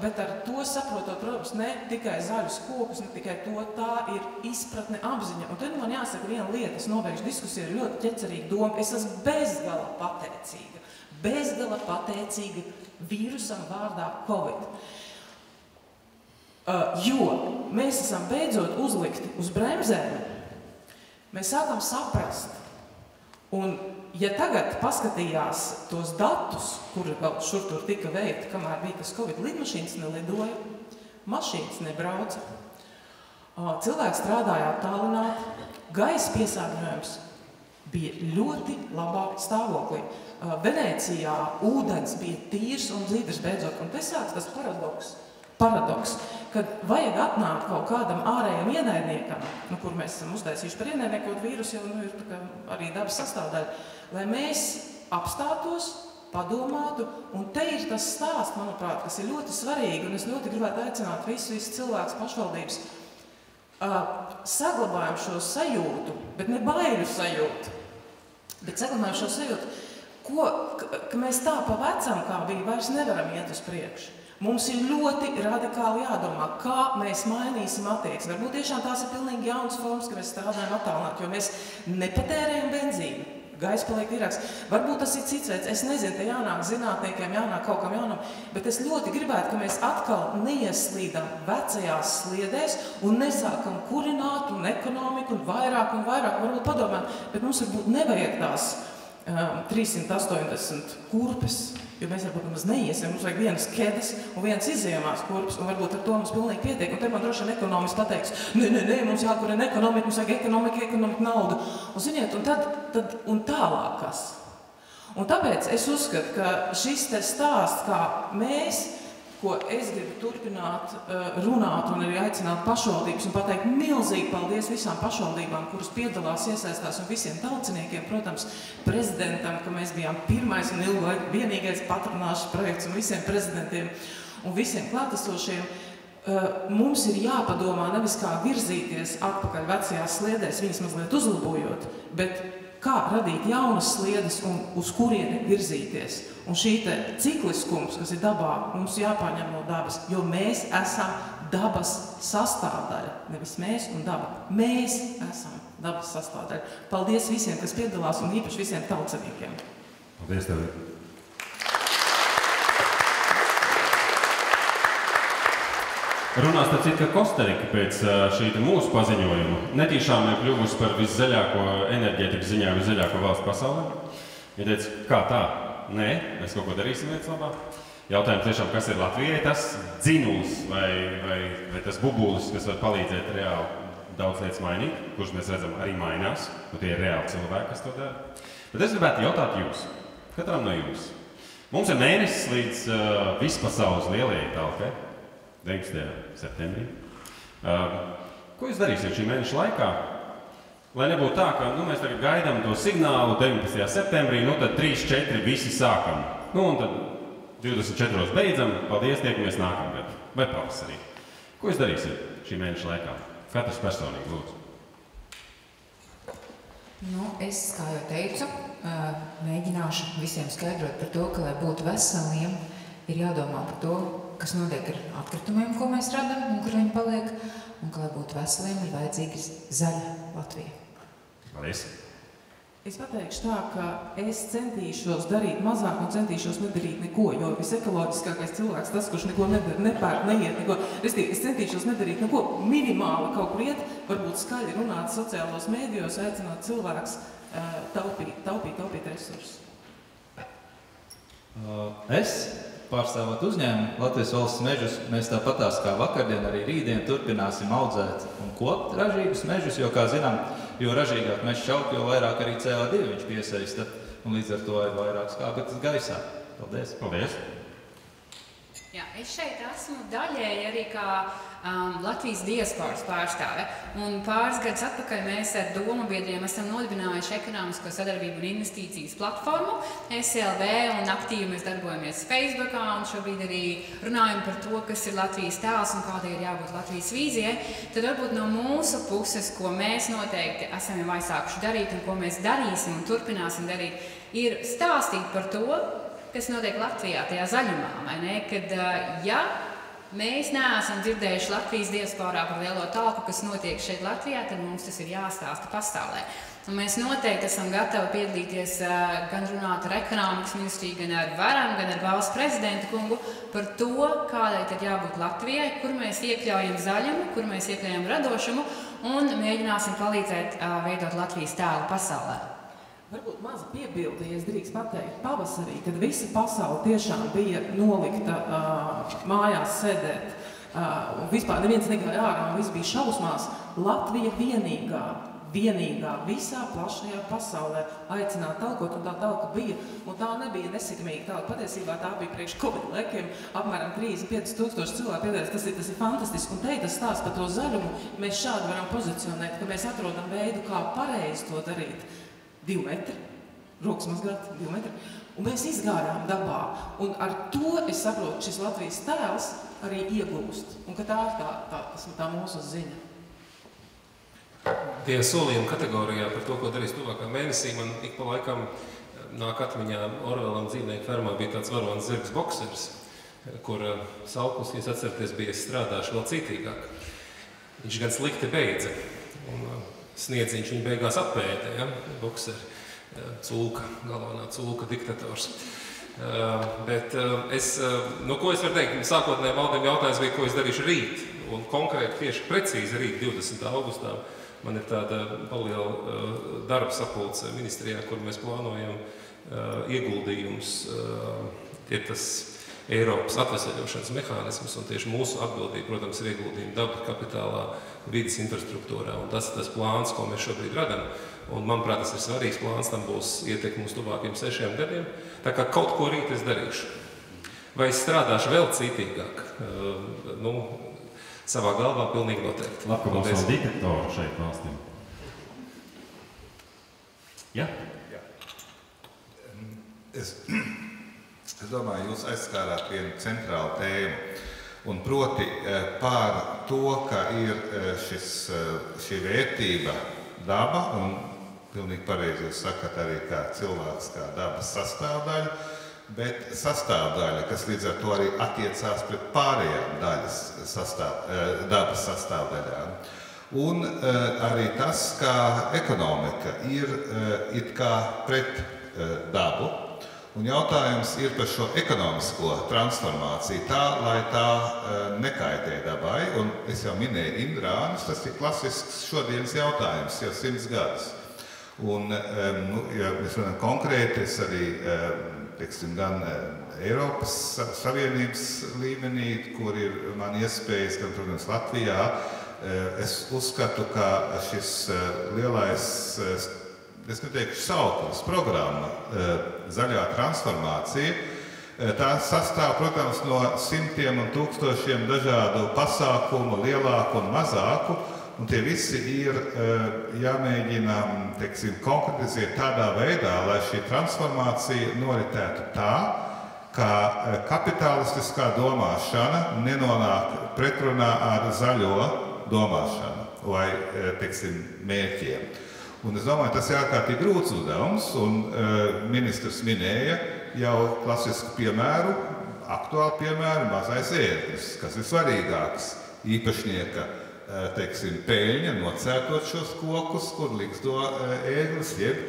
bet ar to saprotot, protams, ne tikai zaļus kokus, ne tikai to, tā ir izpratne, apziņa. Un tad man jāsaka viena lieta, es nobeigšu diskusiju ar ļoti ķecerīgu domu. Es esmu bezgala pateicīga, bezgala pateicīga vīrusam vārdā Covid. Uh, jo mēs esam beidzot uzlikti uz bremzēm, mēs sākam saprast. Un, ja tagad paskatījās tos datus, kuri vēl šur tur tika veikti, kamēr bija tas Covid, lidmašīnas nelidoja, mašīnas nebrauca, uh, cilvēki strādāja attālināti, gaisa piesārņojums bija ļoti labā stāvoklī. Uh, Venecijā ūdens bija tīrs un dzīves beidzot. Un te sākas tas paradoks, paradoks, kad vajag atnākt kaut kādam ārējam ienaidniekam, nu, kur mēs esam uztaisījuši par ienaidnieku, kaut vīrusu jau nu, ir arī dabas sastāvdaļa, lai mēs apstātos, padomātu, un te ir tas stāsts, manuprāt, kas ir ļoti svarīgi, un es ļoti gribētu aicināt visus, visus cilvēkus pašvaldības, uh, saglabājam šo sajūtu, bet ne baiļu sajūtu, bet saglabājam šo sajūtu, ko, ka mēs tā pa vecam, kā bija, vairs nevaram iet uz priekšu. Mums ir ļoti radikāli jādomā, kā mēs mainīsim attieksmi. Varbūt tiešām tās ir pilnīgi jaunas formas, ka mēs strādājam attālināt, jo mēs nepatērējam benzīnu. Gaisa paliek tīrāks. Varbūt tas ir cits veids. Es nezinu, te jānāk zinātniekiem, jānāk kaut kam jaunam. Bet es ļoti gribētu, ka mēs atkal neieslīdam vecajās sliedēs un nesākam kurināt un ekonomiku un vairāk un vairāk. Varbūt padomāt, bet mums varbūt nevajag tās um, 380 kurpes Jo mēs varbūt nemaz neiesim, mums vajag vienas ķēdes un viens izējamās kurpes, un varbūt ar to mums pilnīgi pietiek. Un te man droši vien ekonomiski pateiks, nē, nē, nē, mums jākurina ekonomika, mums vajag ekonomika, ekonomika, naudu. Un, ziniet, un, tad, tad, un tālāk kas? Un tāpēc es uzskatu, ka šis te stāsts, kā mēs ko es gribu turpināt uh, runāt un arī aicināt pašvaldības un pateikt milzīgi paldies visām pašvaldībām, kuras piedalās, iesaistās un visiem tauciniekiem, protams, prezidentam, ka mēs bijām pirmais un ilgu laiku vienīgais patronāšas projekts un visiem prezidentiem un visiem klātesošiem. Uh, mums ir jāpadomā nevis kā virzīties atpakaļ vecajās sliedēs, viņas mazliet uzlabojot, bet kā radīt jaunas sliedes un uz kurieni virzīties. Un šī cikliskums, kas ir dabā, mums jāpārņem no dabas, jo mēs esam dabas sastāvdaļa. Nevis mēs un daba. Mēs esam dabas sastāvdaļa. Paldies visiem, kas piedalās, un īpaši visiem tautsaniekiem. Paldies tev! Runās tā cita, ka Kostarika pēc šī mūsu paziņojuma netīšām ir kļuvusi par viszaļāko enerģētikas ziņā, viszaļāko valsts pasaulē. Ja teica, kā tā? Nē, mēs kaut ko darīsim lietas labā. Jautājums tiešām, kas ir Latvijai tas dzinulis vai, vai, vai tas bubulis, kas var palīdzēt reāli daudz lietas mainīt, kurš mēs redzam arī mainās, un tie ir reāli cilvēki, kas to dara. Bet es gribētu jautāt jums, katram no jums. Mums ir mēnesis līdz uh, vispasaules lielajai talkai. 19. septembrī. Uh, ko jūs darīsiet šī mēneša laikā? Lai nebūtu tā, ka nu, mēs tagad gaidām to signālu 19. septembrī, nu tad 3, 4 visi sākam. Nu, un tad 24. beidzam, paldies, tiekamies nākamgad vai pavasarī. Ko jūs darīsiet šī mēneša laikā? Katrs personīgi, lūdzu. Nu, es, kā jau teicu, mēģināšu visiem skaidrot par to, ka, lai būtu veseliem, ir jādomā par to, kas notiek ar atkritumiem, ko mēs radām un kur viņi paliek. Un, lai būtu veseliem, ir vajadzīga zaļa Latvija. Paldies! Es pateikšu tā, ka es centīšos darīt mazāk un centīšos nedarīt neko, jo visekoloģiskākais cilvēks tas, kurš neko nedara, nepērk, neiet neko. Es, es centīšos nedarīt neko minimāli kaut kur iet, varbūt skaļi runāt sociālos mēdījos, aicināt cilvēks uh, taupīt, taupīt, taupīt resursus. Uh, es pārstāvot uzņēmumu Latvijas valsts mežus, mēs tāpatās kā vakardien, arī rītdien turpināsim audzēt un kopt ražīgus mežus, jo, kā zinām, jo ražīgāk mežs šauk, jo vairāk arī CO2 viņš piesaista, un līdz ar to ir vairāk skābeklis gaisā. Paldies! Paldies! Jā, es šeit esmu daļēji arī kā um, Latvijas diasporas pārstāve. Un pāris gadus atpakaļ mēs ar domu biedriem esam nodibinājuši ekonomisko sadarbību un investīcijas platformu SLV un aktīvi mēs darbojamies Facebookā un šobrīd arī runājam par to, kas ir Latvijas tēls un kādai ir jābūt Latvijas vīzijai. Tad varbūt no mūsu puses, ko mēs noteikti esam jau aizsākuši darīt un ko mēs darīsim un turpināsim darīt, ir stāstīt par to, kas notiek Latvijā, tajā zaļumā. Kad, ja mēs neesam dzirdējuši Latvijas diasporā par lielo talku, kas notiek šeit Latvijā, tad mums tas ir jāstāsta pasaulē. Un mēs noteikti esam gatavi piedalīties gan runāt ar ekonomikas ministriju, gan ar varam, gan ar valsts prezidentu kungu par to, kādai tad jābūt Latvijai, kur mēs iekļaujam zaļumu, kur mēs iekļaujam radošumu un mēģināsim palīdzēt veidot Latvijas tēlu pasaulē. Varbūt maza piebilde, ja es drīkst pateikt, pavasarī, kad visa pasaule tiešām bija nolikta uh, mājās sēdēt, uh, un vispār neviens negāja ārā, un viss bija šausmās, Latvija vienīgā vienīgā visā plašajā pasaulē aicināt talkot, un tā talka bija, un tā nebija nesekmīga talka. Patiesībā tā bija priekš Covid laikiem, apmēram 35 tūkstoši cilvēku piedalījās, tas ir, tas ir fantastiski, un te tas stāsts par to zaļumu, mēs šādi varam pozicionēt, ka mēs atrodam veidu, kā pareizi to darīt. Divi metri, rokas mazgāt, divi metri, un mēs izgājām dabā, un ar to es saprotu, šis Latvijas tēls arī iegūst, un ka tā ir tā, tā, tas, tā mūsu ziņa. Tie solījumi kategorijā par to, ko darīs tuvākā mēnesī, man ik pa laikam eh, nāk atmiņā Orvēlam dzīvnieku fermā bija tāds varonis zirgs boksers, kur eh, Sauklis, ja atceraties, bija strādājuši vēl citīgāk. Viņš gan slikti beidza, un eh, sniedziņš viņu beigās apēda, ja, bokseri, cūka, galvenā cūka diktators. Bet es, nu, ko es varu teikt, sākotnēji valdību jautājums bija, ko es darīšu rīt, un konkrēti tieši precīzi rīt 20. augustā Man ir tāda liela uh, darba sapulce ministrijā, kur mēs plānojam ieguldījumus. Uh, ir tas Eiropas atvesaļošanas mehānisms, un tieši mūsu atbildība, protams, ir ieguldījumi dabas kapitālā, vidas infrastruktūrā. Tas ir tas plāns, ko mēs šobrīd radām. Un, manuprāt, tas ir svarīgs plāns, tam būs ietekme uz tuvākiem sešiem gadiem. Tā kā kaut ko rīt es darīšu. Vai es strādāšu vēl citīgāk? Uh, nu, savā galvā pilnīgi noteikti. Labi, ka mums vēl diktatori šeit valstī. Ja? Jā. Es, es domāju, jūs aizskārāt vienu centrālu tēmu. Un proti eh, par to, ka ir eh, šis, eh, šī vērtība daba, un pilnīgi pareizi jūs sakat arī kā cilvēks, kā dabas sastāvdaļa, bet sastāvdaļa, kas līdz ar to arī attiecās pret pārējām daļas sastāv, dabas sastāvdaļām. Un arī tas, kā ekonomika ir it kā pret dabu. Un jautājums ir par šo ekonomisko transformāciju, tā lai tā uh, nekaitē dabai. Un es jau minēju Indrānus, tas ir klasisks šodienas jautājums jau simts gadus. Un, um, nu, ja mēs runājam konkrēti, es arī um, teiksim, gan Eiropas Savienības līmenī, kur ir man iespējas, gan, protams, Latvijā. Es uzskatu, ka šis lielais, es neteikšu sauklis, programma, zaļā transformācija, tā sastāv, protams, no simtiem un tūkstošiem dažādu pasākumu, lielāku un mazāku, Un tie visi ir eh, jāmēģina teiksim, konkretizēt tādā veidā, lai šī transformācija noritētu tā, ka eh, kapitālistiskā domāšana nenonāk pretrunā ar zaļo domāšanu vai eh, teiksim, mērķiem. Un es domāju, tas ir ārkārtīgi grūts uzdevums, un ministrs minēja jau klasisku piemēru, aktuālu piemēru, mazais ērglis, kas ir svarīgāks īpašnieka Eh, teiksim, peļņa nocērtot šos kokus, kur liksto eh, ēglis, jeb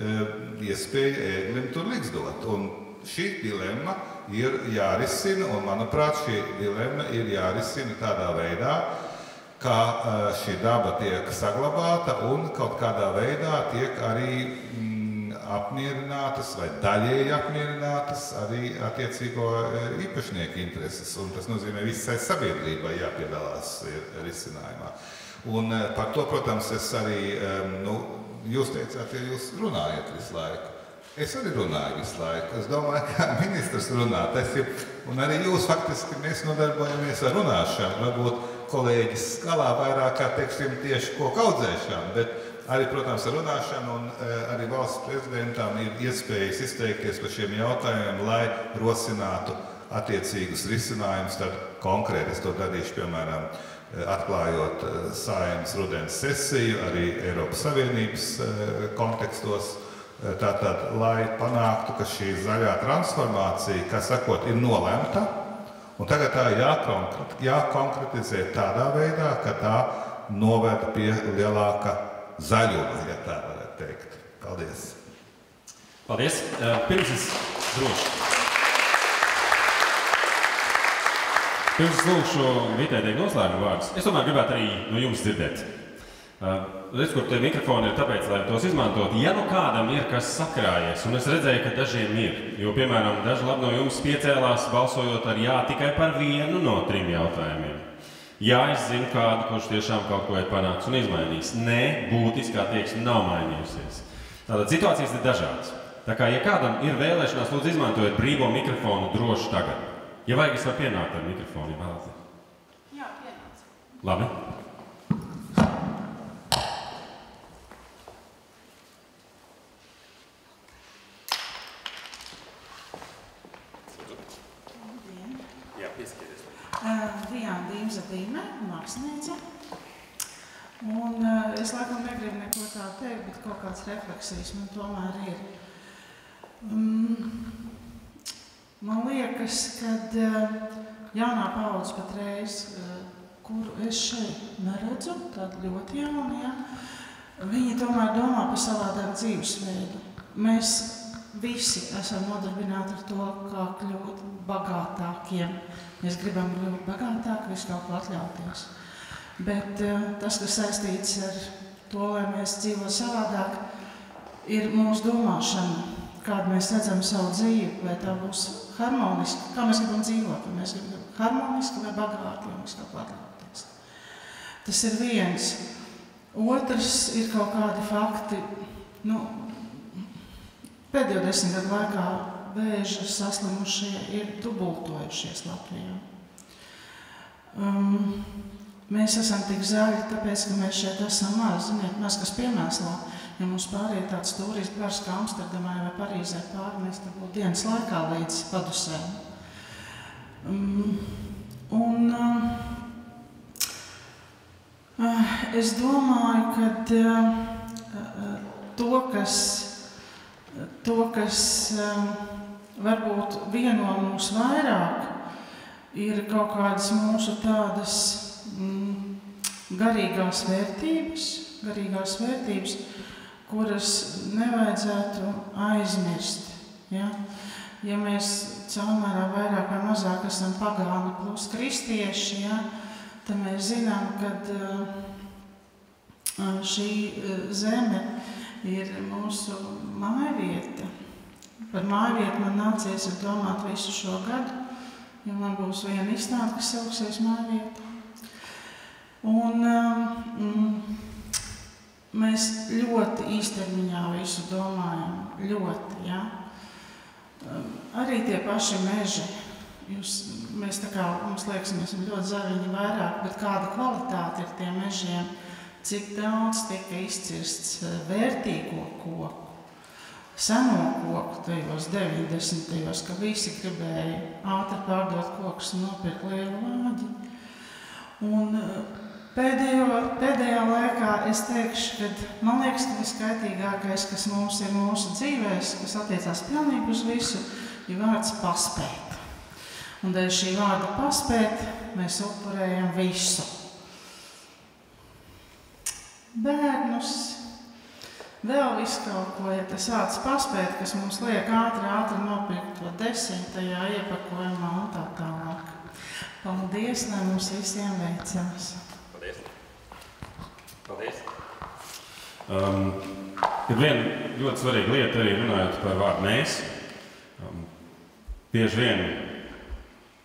eh, iespēja ēglim tur liksdot. Un šī dilemma ir jārisina, un manuprāt, šī dilemma ir jārisina tādā veidā, ka šī daba tiek saglabāta un kaut kādā veidā tiek arī mm, apmierinātas vai daļēji apmierinātas arī attiecīgo īpašnieku intereses. Un tas nozīmē, ka visai sabiedrībai jāpiedalās risinājumā. Un par to, protams, es arī, nu, jūs teicāt, ja jūs runājat visu laiku. Es arī runāju visu laiku. Es domāju, ka ministrs runā. Tas ir, un arī jūs faktiski mēs nodarbojamies ar runāšanu. Varbūt kolēģis skalā vairāk kā, teiksim, tieši koku audzēšanu. Bet arī, protams, ar runāšanu, un e, arī valsts prezidentam ir iespējas izteikties par šiem jautājumiem, lai rosinātu attiecīgus risinājumus. Tad konkrēti es to darīšu, piemēram, e, atklājot e, sājums rudens sesiju, arī Eiropas Savienības kontekstos. Tātad, lai panāktu, ka šī zaļā transformācija, kā sakot, ir nolemta, un tagad tā jākonkretizē tādā veidā, ka tā noveda pie lielāka zaļuma, ja tā varētu teikt. Paldies! Paldies! Pirms es droši. Pirms es lūgšu Vitai teikt noslēguma vārdus, es tomēr gribētu arī no jums dzirdēt. Redz, kur tie mikrofoni ir tāpēc, lai tos izmantotu. Ja nu kādam ir kas sakrājies, un es redzēju, ka dažiem ir, jo, piemēram, daži labi no jums piecēlās balsojot ar jā tikai par vienu no trim jautājumiem. Ja es zinu kādu, kurš tiešām kaut ko ir panācis un izmainījis, nē, būtiski attieksme nav mainījusies. Tātad situācijas ir dažādas. Tā kā, ja kādam ir vēlēšanās, lūdzu, izmantojiet brīvo mikrofonu droši tagad. Ja vajag, es varu pienākt ar mikrofonu, ja vēlaties. Jā, pienāc. Labi. Jā, pieskieties. Diana Dīmza Dīme, māksliniece. Un uh, es laikam negribu neko tādu teikt, bet kaut kāds refleksijas man tomēr ir. Um, man liekas, ka uh, jaunā paudze patreiz, uh, kuru es šeit neredzu, tāda ļoti jauna, ja, viņi tomēr domā par savādāku dzīvesveidu. Mēs visi esam nodarbināti ar to, kā kļūt bagātākiem. Mēs gribam kļūt bagātāki, visu kaut ko atļauties. Bet uh, tas, kas saistīts ar to, lai mēs dzīvotu savādāk, ir mūsu domāšana, kādu mēs redzam savu dzīvi, vai tā būs harmoniska, kā mēs gribam dzīvot, vai mēs gribam harmoniski vai bagāti, vai mēs kaut ko atļauties. Tas ir viens. Otrs ir kaut kādi fakti, nu, pēdējo desmit gadu laikā vēža saslimušie ir dubultojušies Latvijā. Um, mēs esam tik zaļi, tāpēc, ka mēs šeit esam maz, ziniet, maz kas piemēslā. Ja mums pāriet tāds turist gars kā Amsterdamai vai Parīzē pāri, mēs te būtu dienas laikā līdz padusēm. Um, un um, uh, es domāju, ka uh, to, kas, to, kas uh, varbūt vieno mūs vairāk, ir kaut kādas mūsu tādas mm, garīgās vērtības, garīgās vērtības, kuras nevajadzētu aizmirst. Ja, ja mēs caurmērā vairāk vai mazāk esam pagāni plus kristieši, ja, tad mēs zinām, ka uh, šī uh, zeme ir mūsu mājvieta. Par mājvietu man nācies domāt visu šo gadu, jo man būs viena izstāde, kas sauksies mājvieta. Un um, mēs ļoti īstermiņā visu domājam, ļoti, ja? Um, arī tie paši meži. Jūs, mēs tā kā, mums liekas, mēs esam ļoti zaļiņi vairāk, bet kāda kvalitāte ir tiem mežiem, cik daudz tika izcirsts vērtīgo koku seno koku tajos 90. ka visi gribēja ātri pārdot kokus un nopirkt lielu lāģi. Un pēdējo, pēdējā laikā es teikšu, ka man liekas, ka viskaitīgākais, kas mums ir mūsu dzīvēs, kas attiecās pilnīgi uz visu, ir vārds paspēt. Un dēļ šī vārda paspēt mēs upurējam visu. Bērnus, vēl visu kaut ko, ja tas vārds paspēt, kas mums liek ātri, ātri nopirkt to desmitajā iepakojumā un tā tālāk. Paldies, lai mums visiem veicās. Paldies. Paldies. Um, ir viena ļoti svarīga lieta arī runājot par vārdu mēs. Um, bieži vien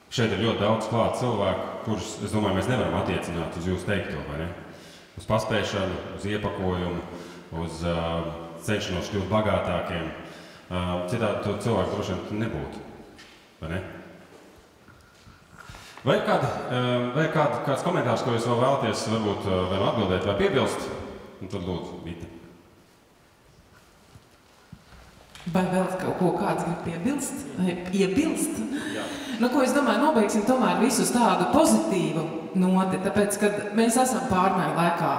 šeit ir ļoti daudz klāt cilvēku, kurus, es domāju, mēs nevaram attiecināt uz jūsu teikto, vai ne? Uz paspēšanu, uz iepakojumu, uz uh, cenšanos kļūt bagātākiem. Uh, citādi to cilvēku droši vien nebūtu. Vai ne? Vai, kāda, uh, vai kāda, kāds komentārs, ko jūs vēl vēlaties, varbūt nu atbildēt, vai piebilst? Un tad lūdzu, Vita. Vai vēl kaut ko kāds grib piebilst? Iebilst? Jā. Nu, ko es domāju, nobeigsim tomēr visu uz tādu pozitīvu noti, tāpēc, ka mēs esam pārmaiņu laikā.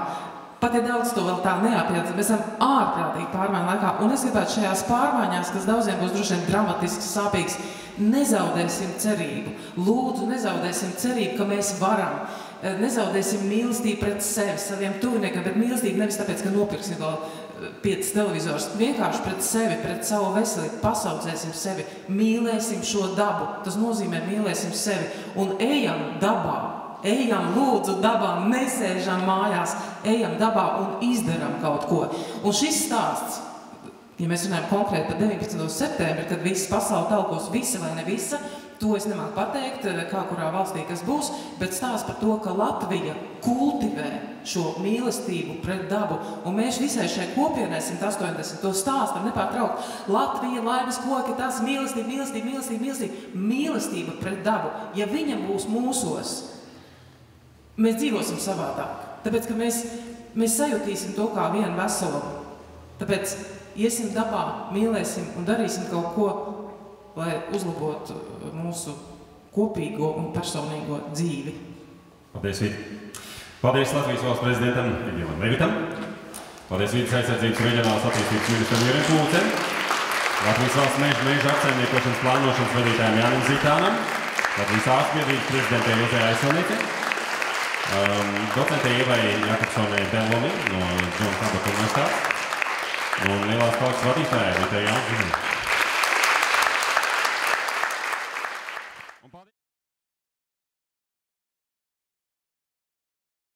Pat ja daudz to vēl tā neapjēdz, mēs esam ārprātīgi pārmaiņu laikā. Un es gribētu šajās pārmaiņās, kas daudziem būs droši vien dramatisks, sāpīgs, nezaudēsim cerību. Lūdzu, nezaudēsim cerību, ka mēs varam. Nezaudēsim mīlestību pret sevi, saviem tuviniekiem, bet mīlestību nevis tāpēc, ka nopirksim vēl piecas televizors. Vienkārši pret sevi, pret savu veselību, pasaudzēsim sevi, mīlēsim šo dabu. Tas nozīmē mīlēsim sevi un ejam dabā. Ejam, lūdzu, dabā, nesēžam mājās, ejam dabā un izdarām kaut ko. Un šis stāsts, ja mēs runājam konkrēti par 19. septembri, kad viss pasaule talkos visa vai ne visa, To es nemāku pateikt, kā kurā valstī kas būs, bet stāsta par to, ka Latvija kultivē šo mīlestību pret dabu. Un mēs visai šai kopienai 180 to stāstam nepārtraukti. Latvija, laimes koki, tas mīlestība, mīlestība, mīlestība, mīlestība, mīlestība pret dabu. Ja viņa būs mūsos, mēs dzīvosim savādāk. Tāpēc, ka mēs, mēs sajutīsim to kā vienu veselumu. Tāpēc iesim dabā, mīlēsim un darīsim kaut ko, lai uzlabotu mūsu kopīgo un personīgo dzīvi. Paldies, Vīt. Paldies Latvijas valsts prezidentam Vigīlam Levitam. Paldies Vīdas aizsardzības reģionālās attīstības ministram Jurim Pūcem. Latvijas valsts meža meža apsaimniekošanas plānošanas vadītājiem Jānim Zitānam. Latvijas ārstbiedrības prezidentē Jozē Aizsolnītē. Um, docentē Ievai Jakobsonai Belomi no Džona Kabaka universitātes. Un lielās paudzes vadītājai Vitai Jānis.